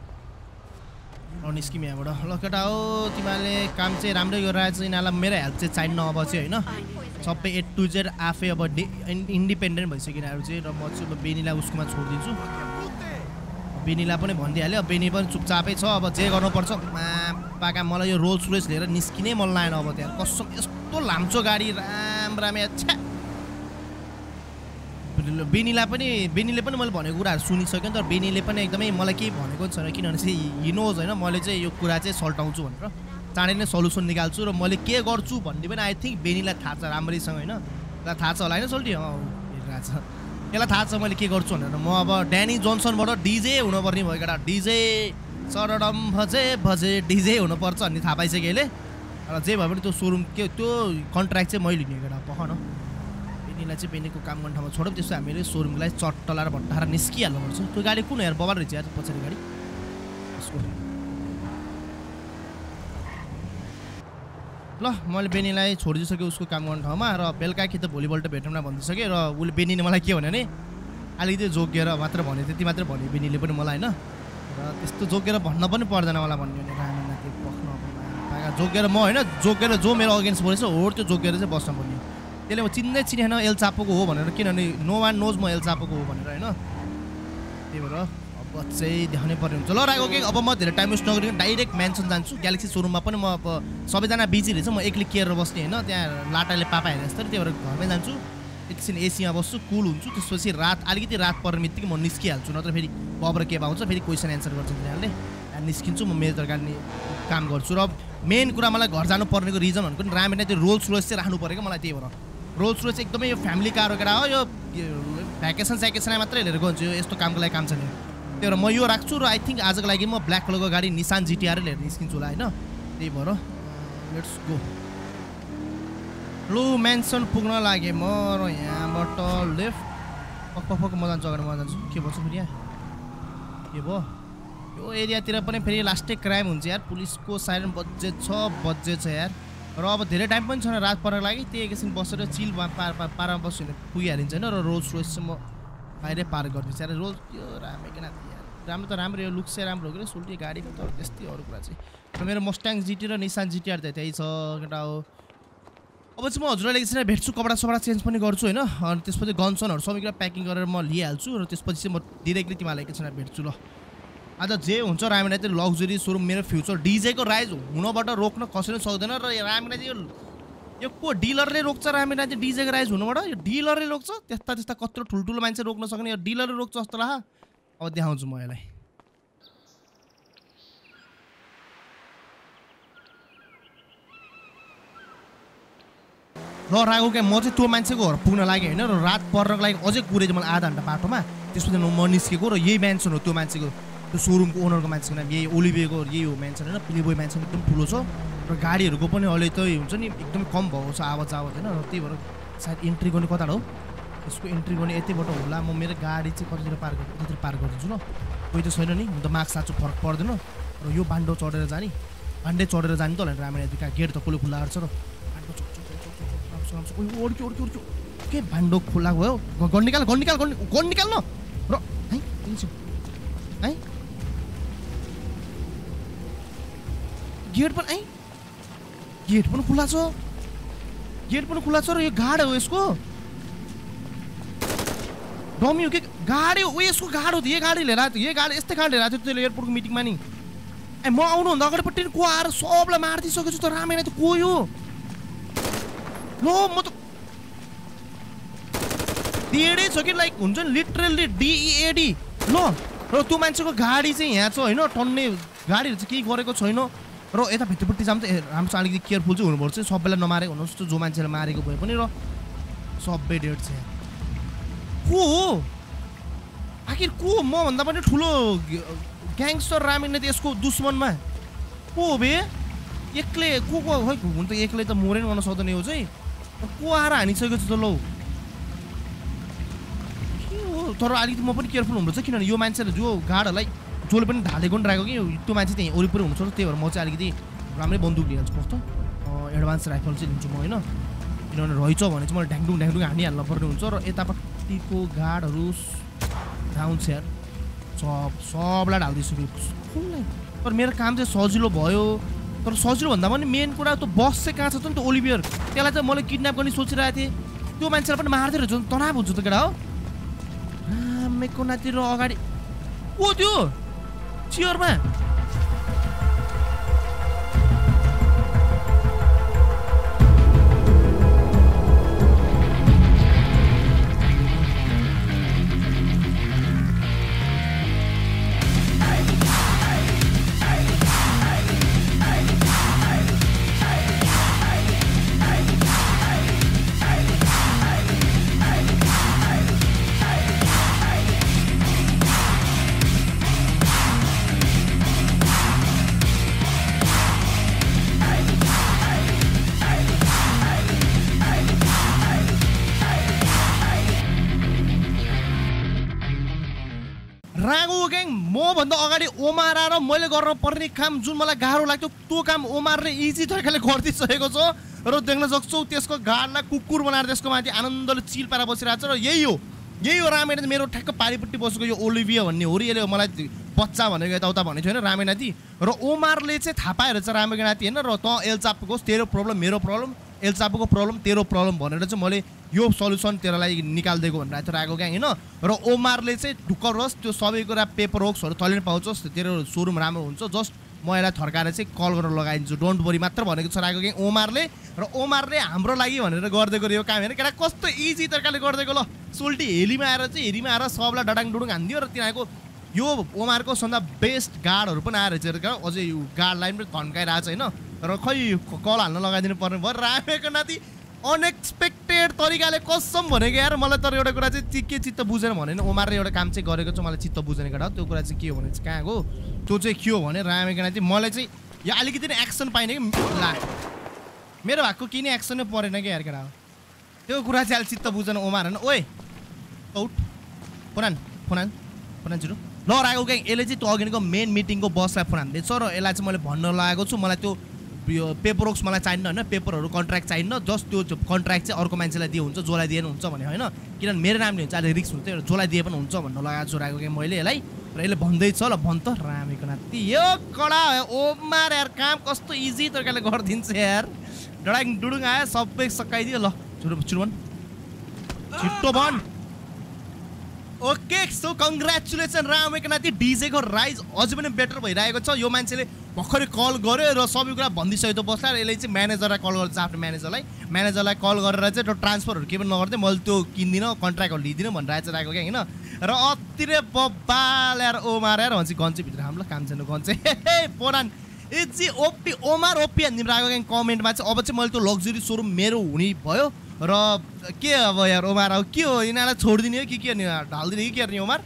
निस्किम यहाँबाट। ल केटा हो तिमीहरूले काम चाहिँ राम्रै गरेर आएछ यिनीहरूलाई मेरो हेल्प चाहिँ चाहिन्न अब चाहिँ होइन। सबै ए टु जेड आफै अब डि इन्डिपेन्डेन्ट भइसक्यो यिनीहरू चाहिँ र म चाहिँ अब बेनीलाई उसकोमा छोडिदिन्छु। बेनीलाई पनि भनिदिइहाल्यो बेनी पनि चुपचापै छ। अब जे गर्नुपर्छ। पाका मलाई यो रोल्स रोइस लिएर निस्किनै मन लागेन अब त्यहाँ। कसम यस्तो लाम्चो गाडी राम राम छ्या। बेनीलाई पनि बेनीले पनि मैले भनेको कुराहरू सुनिसक्यो नि त। बेनीले पनि एकदमै मलाई केही भनेको छैन। किनभने चाहिँ हिनोज होइन मैले चाहिँ यो कुरा चाहिँ सल्टाउँछु भनेर। चाँडै नै सल्युसन निकाल्छु र मैले के गर्छु भन्ने पनि आई थिङ्क बेनीलाई थाहा छ राम्रैसँग होइन। त्यसलाई थाहा छ होला होइन सोल्टी? हेरिरहेको छ यसलाई थाहा छ मैले के गर्छु भनेर। म अब ड्यानी जोन्सनबाट डिजे हुनुपर्ने भयो केटा। डिजे सरडम भजे भजे डिजे हुनुपर्छ भन्ने थाहा पाइसक्यो अहिले। र जे भए पनि त्यो सोरुम के त्यो कन्ट्र्याक्ट चाहिँ मैले लिने केटा पख न। बेनीलाई चाहिँ बेनीको काम गर्ने ठाउँमा छोडौँ। त्यसो हामीले सोरुमलाई चट्टलाएर भट्टाएर निस्किहाल्नुपर्छ। त्यो गाडी कुन हेर बबाल रहेछ यार पछाडि गाडी। ल मैले बेनीलाई छोडिदिइसकेँ उसको काम गर्ने ठाउँमा र बेलुका कि त भोलिपल्ट भेटौँ न भनिदिइसकेँ र उसले बेनीले मलाई के भन्यो भने अलिकति जोगिएर मात्र भन्यो त्यति मात्रै भन्यो बेनीले पनि मलाई होइन? र त्यस्तो जोगिएर भन्न पनि पर्दैन मलाई भन्यो भने रामेन त्यो जोगिएर म होइन जोगिएर जो मेरो अगेन्स्ट बोलेछ हो त्यो जोगिएर चाहिँ बस्न पर्ने त्यसले म चिन्दै चिनेन एल चापोको हो भनेर किनभने नो वान नोज म एल चापोको हो भनेर होइन? त्यही भएर चाहिँ देखाउनै पर्ने हुन्छ। ल राखेको कि अब म धेरै टाइम वेस्ट नगरिकन डाइरेक्ट म्यान्सन जान्छु। ग्यालेक्सी सोरुममा पनि म अब सबैजना बिजी रहेछ म एक्लै केयर बस्ने होइन त्यहाँ लाटाले पापा हेरे जस्तो त्यही भएर घरमै जान्छु। एकछिन एसीमा बस्छु कुल हुन्छु। त्यसपछि रात अलिकति रात पर्ने बित्तिकै म निस्किहाल्छु नत्र फेरि बबर के आउँछ फेरि क्वेसन एन्सर गर्छ तिनीहरूले। निस्किन्छु म मेरो तर्कारि काम गर्छु। र मेन कुरा मलाई घर जानु पर्नेको रिजन भनेको नि रामेर त्यो रोल्स रोल्स चाहिँ राख्नु पऱ्यो क्या मलाई त्यही भएर। रोल्स रोल्स एकदमै यो फ्यामिली कार केटा हो यो भ्याकेसन स्याकेसनमा मात्रै लिएर गउँछु यो यस्तो कामको लागि काम छैन त्यही भएर म यो राख्छु र आई थिङ्क आजको लागि म ब्ल्याक कलरको गाडी निसान जिटिआर लिएर निस्किन्छु होला होइन? त्यही भएर लेट्स गो लो मेन्सन पुग्न लागेँ म र यहाँबाट लेफ्ट पक पक म जान्छु अगाडि म जान्छु के भन्छ फेरि यहाँ? के भयो? यो एरियातिर पनि फेरि लास्टै क्राइम हुन्छ यार। पुलिसको साइरन बजे छ बजे छ यार। र अब धेरै टाइम पनि छैन रात पर्नको लागि। त्यही एकैछिन बसेर चिल पार पारमा बस्यो भने पुगिहालिन्छ होइन? र रोज रोज चाहिँ म बाहिरै पार गरिदिन्छु यार। रोज यो राम्रो किन यार राम्रो त राम्रो यो लुक चाहिँ राम्रो हो कि सुल्टी गाडीको त त्यस्तै अरू कुरा चाहिँ। मेरो मस्ट्याङ जिटी र निसान जिटिआर त त्यही छ केटा हो। अब चाहिँ म हजुरलाई एकछिन भेट्छु कपडा सपडा चेन्ज पनि गर्छु होइन? अनि त्यसपछि गनसनहरू सबै कुरा प्याकिङ गरेर म लिइहाल्छु र त्यसपछि चाहिँ म डिरेक्टली तिमीलाई एकछिन भेट्छु ल। आज जे हुन्छ रामिना चाहिँ लग्जरी सोरुम मेरो फ्युचर डिजेको राइज हुनबाट रोक्न कसैले सक्दैन र रामिना चाहिँ यो यो को डिलरले रोक्छ रामिना चाहिँ डिजेको राइज हुनबाट? यो डिलरले रोक्छ? त्यस्ता त्यस्ता कत्रो ठुल्ठुलो मान्छे रोक्न सक्ने यो डिलरले रोक्छ जस्तो लाग अब देखाउँछु म यसलाई र रागो क्या म चाहिँ त्यो मान्छेको घर पुग्न लागेँ होइन र रात पर्नको लागि अझै कुरेँ मलाई आधा घन्टा बाटोमा त्यसपछि म निस्केको र यही म्यान्सन हो त्यो मान्छेको त्यो सोरुमको ओनरको मान्छेको नाम यही ओलिभिएको यही हो म्यान्सन होइन प्लेबोय म्यान्सन एकदम ठुलो छ र गाडीहरूको पनि अहिले त हुन्छ नि एकदमै कम भएको छ आवाज आवाज होइन? र त्यही भएर सायद इन्ट्री गर्ने कता हो? यसको इन्ट्री गर्ने यतिबाट होला। म मेरो गाडी चाहिँ कतितिर पार गर्छु उतातिर पार गरिदिन्छु ल। कोही त छैन नि। त मार्क्स साँचो फरक पर्दैन। र यो बान्डो चढेर जाने। बान्डै चढेर जाने त होला कहाँ गेट त कसले खुल्ला गर्छ र। बान्डो ओड्क्यो ओड्क्यो ओड्क्यो के भान्डो खुल्ला भयो? गन निकाल गन निकाल गन निकाल न। र है? है? गेट पनि है? गेट पनि खुल्ला छ। गेट पनि खुल्ला छ र यो गाड हो यसको। डमी हो कि गाडी हो यसको गाड यही गाडी लिएर आएको यही गाडी यस्तै गाडी लिएर आएको थियो त्यसले एयरपोर्टको मिटिङमा नि ए म आउनुभन्दा अगाडिपट्टि को आएर सबलाई मारिदिइसकेको छु त रामेन त को यो ल म त डिएडै छ कि लाइक हुन्छ नि लिटरल्ली डिइएडी ल र त्यो मान्छेको गाडी चाहिँ यहाँ छ होइन टन्ने गाडीहरू चाहिँ केही गरेको छैन र यता भित्रपट्टि जानु त राम्रोसँग अलिकति केयरफुल चाहिँ हुनुपर्छ सबैलाई नमारेको हुनुहोस् जो मान्छेलाई मारेको भए पनि र सबै डेट यहाँ को हो? आखिर को मभन्दा पनि ठुलो ग्याङ्स्टर रामिन त यसको दुश्मनमा। को हो बे? एक्लै को को खै हुन त एक्लै त मोरै गर्न सक्दैन यो चाहिँ। को आएर हानिसकेको छ त लौ। के हो? तर अलिकति म पनि केयरफुल हुनुपर्छ किनभने यो मान्छेले जो गाडहरूलाई जसले पनि ढालेको पनि राखेको कि त्यो मान्छे त्यहीँ वरिपरि हुनुपर्छ त्यही भएर म चाहिँ अलिकति राम्रै बन्दुक लिइहाल्छु कस्तो एडभान्स राइफल चाहिँ लिन्छु म होइन? किनभने रहेछ भने चाहिँ मैले ढ्याङडुङ ढ्याङडुङ हानिहाल्नु पर्ने हुन्छ र यतापट्टिको गाडहरू डाउन यार सब सबलाई ढालिदिइसक्यो तर मेरो काम चाहिँ सजिलो भयो। तर सजिलो भन्दा पनि मेन कुरा त बस चाहिँ कहाँ छ त नि त ओलिभियर? त्यसलाई चाहिँ मैले किडन्याप गर्ने सोचिरहेको थिएँ। त्यो मान्छेलाई पनि मार्दै रहेछ तनाव हुन्छ त केटा हो। रामेको नातिर अगाडि ओ त्यो! चियरमा! रागु ग्याङ मभन्दा अगाडि ओमारा र मैले गर्न पर्ने काम जुन मलाई गाह्रो लाग्थ्यो त्यो काम ओमारले इजी तरिकाले गरिदिइसकेको छ। र देख्न सक्छौ त्यसको गाडलाई कुकुर बनाएर त्यसको माथि आनन्दले चिल पारा बसिरहेको छ। र यही हो यही हो रामेण मेरो ठ्याक्क पारिपट्टि बसेको यो ओलिभिया भन्ने हो। यसले मलाई बच्चा भनेको यताउता भनेको थियो होइन रामे नाति र ओमारले चाहिँ थाहा पाएर चाहिँ रामेको नाति होइन र त एलचापको तेरो प्रब्लम मेरो प्रब्लम एलचापको प्रब्लम तेरो प्रब्लम भनेर चाहिँ मैले यो सल्युसन तेरोलाई निकालिदिएको भनेर आएको क्या होइन? र ओमारले चाहिँ ढुक्क रहोस् त्यो सबै कुरा पेपर वर्क्सहरू तैँले पाउँछस् तेरो सोरुम राम्रो हुन्छ जस्ट म यसलाई थर्काएर चाहिँ कल गरेर लगाइदिन्छु। डोन्ट वरी मात्र भनेको छ राखेको क्या ओमारले। र ओमारले हाम्रो लागि भनेर गरिदिएको यो काम हेर केटा कस्तो इजी तरिकाले गरिदिएको ल। सोल्टी हेलीमा आएर चाहिँ हेरीमा आएर सबलाई डडाङ डुडुङ हानिदियो र तिनीहरूको यो ओमारको सन्दा बेस्ट गार्डहरू पनि आएर चाहिँ अझै यो गार्डलाई पनि धन्काइरहेको छ होइन? र खै कल हाल्न लगाइदिनु पर्ने भयो। रामेको नाति अनएक्सपेक्टेड तरिकाले कसम भनेको यार मलाई तर एउटा कुरा चाहिँ के चित्त बुझेन भने ओमारले एउटा काम चाहिँ गरेको छ मलाई चित्त बुझेन केटा। त्यो कुरा चाहिँ के हो भने चाहिँ कहाँ हो? त्यो चाहिँ के हो भने रामेको नाति मलाई चाहिँ यो अलिकति नै एक्सन पाइने कि ला। मेरो भएको किन एक्सनै परेन कि यार केटा। त्यो कुरा चाहिँ अहिले चित्त बुझेन ओमार होइन? ओए औट फोनान फोनान फोनान छिटो। ल राखेको क्या यसले चाहिँ त्यो अघिको मेन मिटिङको बसलाई फोन हान्दैछ र यसलाई चाहिँ मैले भन्न लगाएको छु। मलाई त्यो यो पेपर वर्क्स मलाई चाहिन्न होइन पेपरहरू कन्ट्र्याक्ट चाहिन्न। जस्ट त्यो कन्ट्र्याक्ट चाहिँ अर्को मान्छेलाई दिए हुन्छ जसलाई दिए हुन्छ भने होइन। किनभने मेरो नामले हुन्छ अहिले रिक्स हुन्छ जसलाई दिए पनि हुन्छ भन्नु लगाएको छु राखेको क्या मैले यसलाई। र यसले भन्दैछ ल भन् त। रामेको नाति यो कडा ओमार यार काम कस्तो इजी तरिकाले गरिदिन्छ यार। डडाङ डुडुङ आयो सबै सकाइदियो। ल छिटो छिटो भन्। छिट्टो भन्। ओके सो कङ्ग्रेचुलेसन रामेको नाति डिजेको राइज अझै पनि बेटर भइरहेको छ। यो मान्छेले भर्खरै कल गर्यो र सबै कुरा भनिदिइसक्यो त बस्ला यसले चाहिँ म्यानेजरलाई कल गर्छ आफ्नो म्यानेजरलाई म्यानेजरलाई कल गरेर चाहिँ त्यो ट्रान्सफरहरू केही पनि नगर्दै मैले त्यो किन्दिनँ कन्ट्र्याक्टहरू लिँदिनँ भनेर चाहिँ राखेको क्या होइन? र अति बब्बा ल्याएर ओमार ल्याएर भन्छ गन्छ भित्र हाम्रो काम छैन गन्छ। हे पोरान ए चाहिँ ओपी ओमार ओपी हानिदिनु राखेको कमेन्टमा चाहिँ। अब चाहिँ मैले त्यो लग्जरी सोरुम मेरो हुने भयो। र के अब यार ओमार अब के हो? यिनीहरूलाई छोडिदिने हो कि के ढालिदिने कि के गर्ने ओमार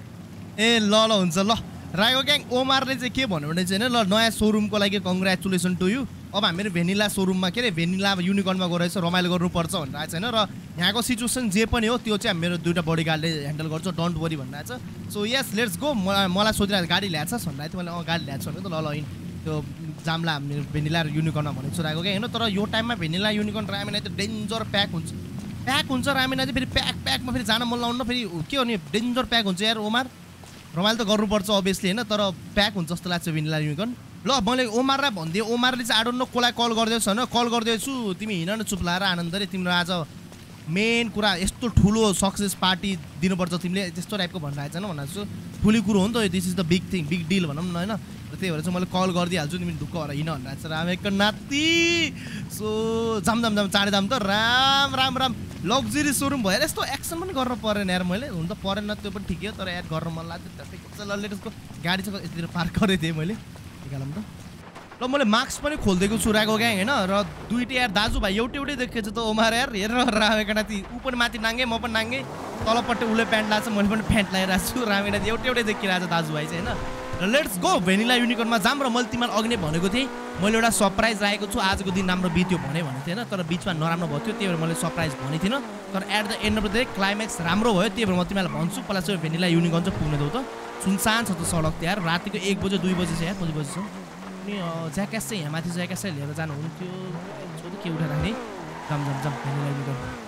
ए ल ल हुन्छ ल। रायो ग्याङ ओमारले चाहिँ के भन्यो भने चाहिँ ल नयाँ सोरुमको लागि कङ्ग्रेचुलेसन टु यु अब हामीहरू भेनिला सोरुममा के अरे भेनिला युनिकर्नमा गएर चाहिँ रमाइलो गर्नुपर्छ भनेर आएको छैन र यहाँको सिचुएसन जे पनि हो त्यो चाहिँ मेरो दुइटा बडी गार्डले ह्यान्डल गर्छ डोन्ट वरी भनिरहेको छ सो यस लेट्स गो मलाई सोधिरहेको गाडी ल्याएछ भनेर थियो मैले अँ गाडी ल्याएको भने त ल ल त्यो जाम्ला हामी भेनिला र युनिकर्नमा छु राखेको क्या होइन? तर यो टाइममा भेनिला युनिकर्न रामेना चाहिँ डेन्जर प्याक हुन्छ। प्याक हुन्छ रामेना चाहिँ फेरि प्याक प्याकमा फेरि जान मन लाउनु फेरि के हो नि डेन्जर प्याक हुन्छ यार ओमार। रमाइलो त गर्नुपर्छ अभियसली होइन तर प्याक हुन्छ जस्तो लाग्छ भेनिला युनिकर्न ल मैले ओमारलाई भनिदिएँ ओमारले चाहिँ आडो न कसलाई कल गरिदिएछु होइन? कल गरिदिएछु तिमी हिँड न चुप लाएर आनन्दले तिम्रो आज मेन कुरा यस्तो ठुलो सक्सेस पार्टी दिनुपर्छ तिमीले त्यस्तो टाइपको भनिरहेको छैन भनेको छु ठुलो कुरो हो नि त this is the big thing big deal भनौँ न होइन? त्यही भएर चाहिँ मैले कल गरिदिइहाल्छु तिमी ढुक्क भएर हिँड भनेर। चाहिँ रामेको नाति! सो जाम जाम जाम चाँडै जाम त राम राम राम। लग्जरी सोरुम भएर यस्तो एक्सन पनि गर्न परेन यार मैले। हुन त परेन त्यो पनि ठिकै हो तर यार गर्न मन लाग्थ्यो लेटेस्टको गाडी चाहिँ यतिर पार्क गरेको थिएँ मैले। निकालौँ त। ल मैले मास्क पनि खोलिदिएको छु राको ग्याङ होइन? र दुइटै यार दाजुभाइ एउटै एउटै देखेको छु त उमार यार। हेरेर रामेको नाति ऊ पनि माथि नाङ्गे म पनि नाङ्गे। तलपट्टि उसले प्यान्ट लगाएको मैले पनि प्यान्ट लगाइरहेको छु। रामेको नाति एउटै एउटै देखिरहेको छ दाजुभाइ चाहिँ होइन? र लेट्स गो भेनिला युनिकर्नमा जाम र मैले तिमीलाई अघि नै भनेको थिएँ। मैले एउटा सरप्राइज राखेको छु। आजको दिन राम्रो बित्यो भने भनेको थिएन तर बिचमा नराम्रो भएको थियो त्यही भएर मैले सरप्राइज भनेको थिइनँ तर at the end of the day climax राम्रो भयो त्यही भएर म तिमीलाई भन्छु पहिला चाहिँ भेनिला युनिकर्न चाहिँ पुग्न देऊ त। सुनसान छ त सडक त यार रातिको एक बजे दुई बजी छ यार कति बजी छ अनि ज्याकेस चाहिँ यहाँ माथि ज्याकेस चाहिँ लिएर जानु हुन्थ्यो के उठाएर राख्ने जाम जाम जाम भेनिला युनिकर्न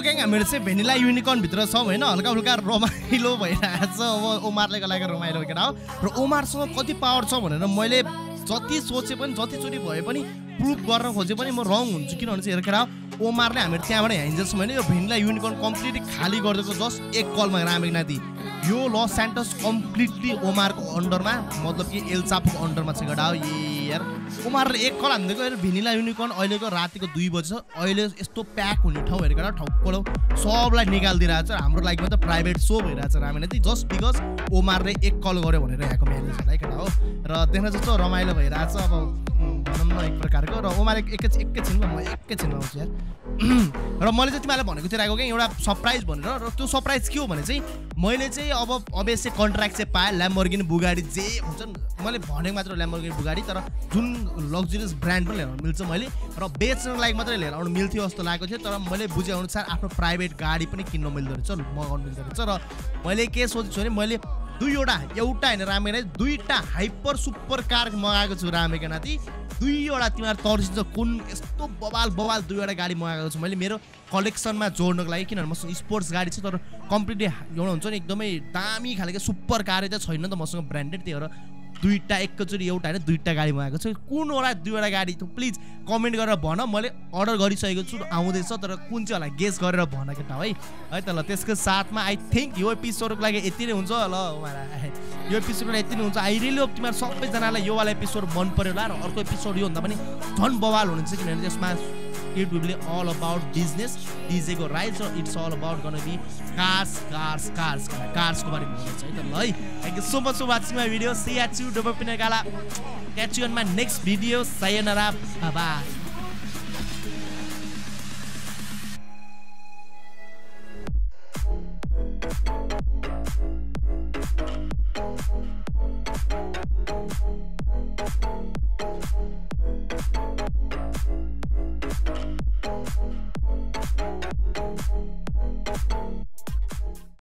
ग्याङ हामीहरू चाहिँ भेनिला युनिकर्नभित्र छौँ होइन? हल्का हल्का रमाइलो भइरहेको छ। अब ओमारले लागि रमाइलो केटा हो र ओमारसँग कति पावर छ भनेर मैले जति सोचे पनि जतिचोटि भए पनि प्रुभ गर्न खोजे पनि म रङ हुन्छु। किनभने चाहिँ हेरेर ओमारले हामीहरू त्यहाँबाट हिँड्छौँ भने यो भेनिला युनिकर्न कम्प्लिटली खाली गरिदिएको जस्ट एक कलमा रामेको नाति। यो लस सेन्टस कम्प्लिटली ओमारको अन्डरमा मतलब कि एलचापको अन्डरमा चाहिँ गडा हो। यार। उमारले एक कल हानिदिएको अहिले भिनिला युनिकर्न अहिलेको रातिको दुई बजी छ। अहिले यस्तो प्याक हुने ठाउँ हेरेको ठाउँ सबलाई निकालिदिइरहेको छ। हाम्रो लागि मात्रै प्राइभेट सो भइरहेको छ रामेन जस्ट बिकज ओमारले एक कल गऱ्यो भनेर यहाँको म्यानेजरलाई केटा हो। र देख्न जस्तो रमाइलो भइरहेको छ। अब न एक प्रकारको र ओमार एकैछिन एकैछिनमा म एकैछिनमा आउँछु यार। <clears throat> र मैले चाहिँ तिमीहरूलाई भनेको थिएँ राखेको क्या एउटा सरप्राइज भनेर। र त्यो सरप्राइज के हो भने चाहिँ मैले चाहिँ अब अभियसली कन्ट्र्याक्ट चाहिँ पाएँ ल्याम्बर्गिनी बुगाडी जे हुन्छ मैले भनेको मात्र ल्याम्बर्गिनी बुगाडी तर जुन लग्जरियस ब्रान्ड पनि लिएर मिल्छ मैले र बेच्नको लागि मात्रै लिएर आउनु मिल्थ्यो जस्तो लागेको थियो। तर मैले बुझेअनुसार आफ्नो प्राइभेट गाडी पनि किन्न मिल्दो रहेछ मगाउनु मिल्दो रहेछ। र मैले के सोचेको छु भने मैले दुईवटा एउटा होइन रामेको दुईवटा हाइपर सुपर कार मगाएको छु रामेको नाति। दुईवटा तिमीहरू तर्सिन्छ कुन यस्तो बबाल बबाल दुईवटा गाडी मगाएको छु। मैले मेरो कलेक्सनमा जोड्नको लागि किनभने मसँग स्पोर्ट्स गाडी छ तर कम्प्लिटली एउटा हुन्छ नि एकदमै दामी खालको सुपर कार चाहिँ छैन नि त मसँग ब्रान्डेड त्यही भएर दुईवटा एकैचोटि एउटा होइन दुईवटा गाडी मगाएको छु। कुनवटा दुईवटा गाडी? प्लिज कमेन्ट गरेर भन। मैले अर्डर गरिसकेको छु आउँदैछ तर कुन चाहिँ होला? गेस गरेर भन केटा है है? त ल त्यसको साथमा आई थिङ्क यो एपिसोडको लागि यति नै हुन्छ। ल यो एपिसोडको लागि यति नै हुन्छ। आई रियली होप तिमीहरू सबैजनालाई योवाला एपिसोड मन पऱ्यो होला र अर्को एपिसोड योभन्दा पनि झन् बवाल हुनुहुन्छ किनभने त्यसमा बी अल अबाउट बिजनेस डिजेको राइज र it's all about gun B cars cars cars कार्सको बारेमा बोल्दैछ है त ल। है thank you so much for watching my video सियाचु डोबो पिनाकाला क्याचुअनमा नेक्स्ट भिडियो सायनरा बाबा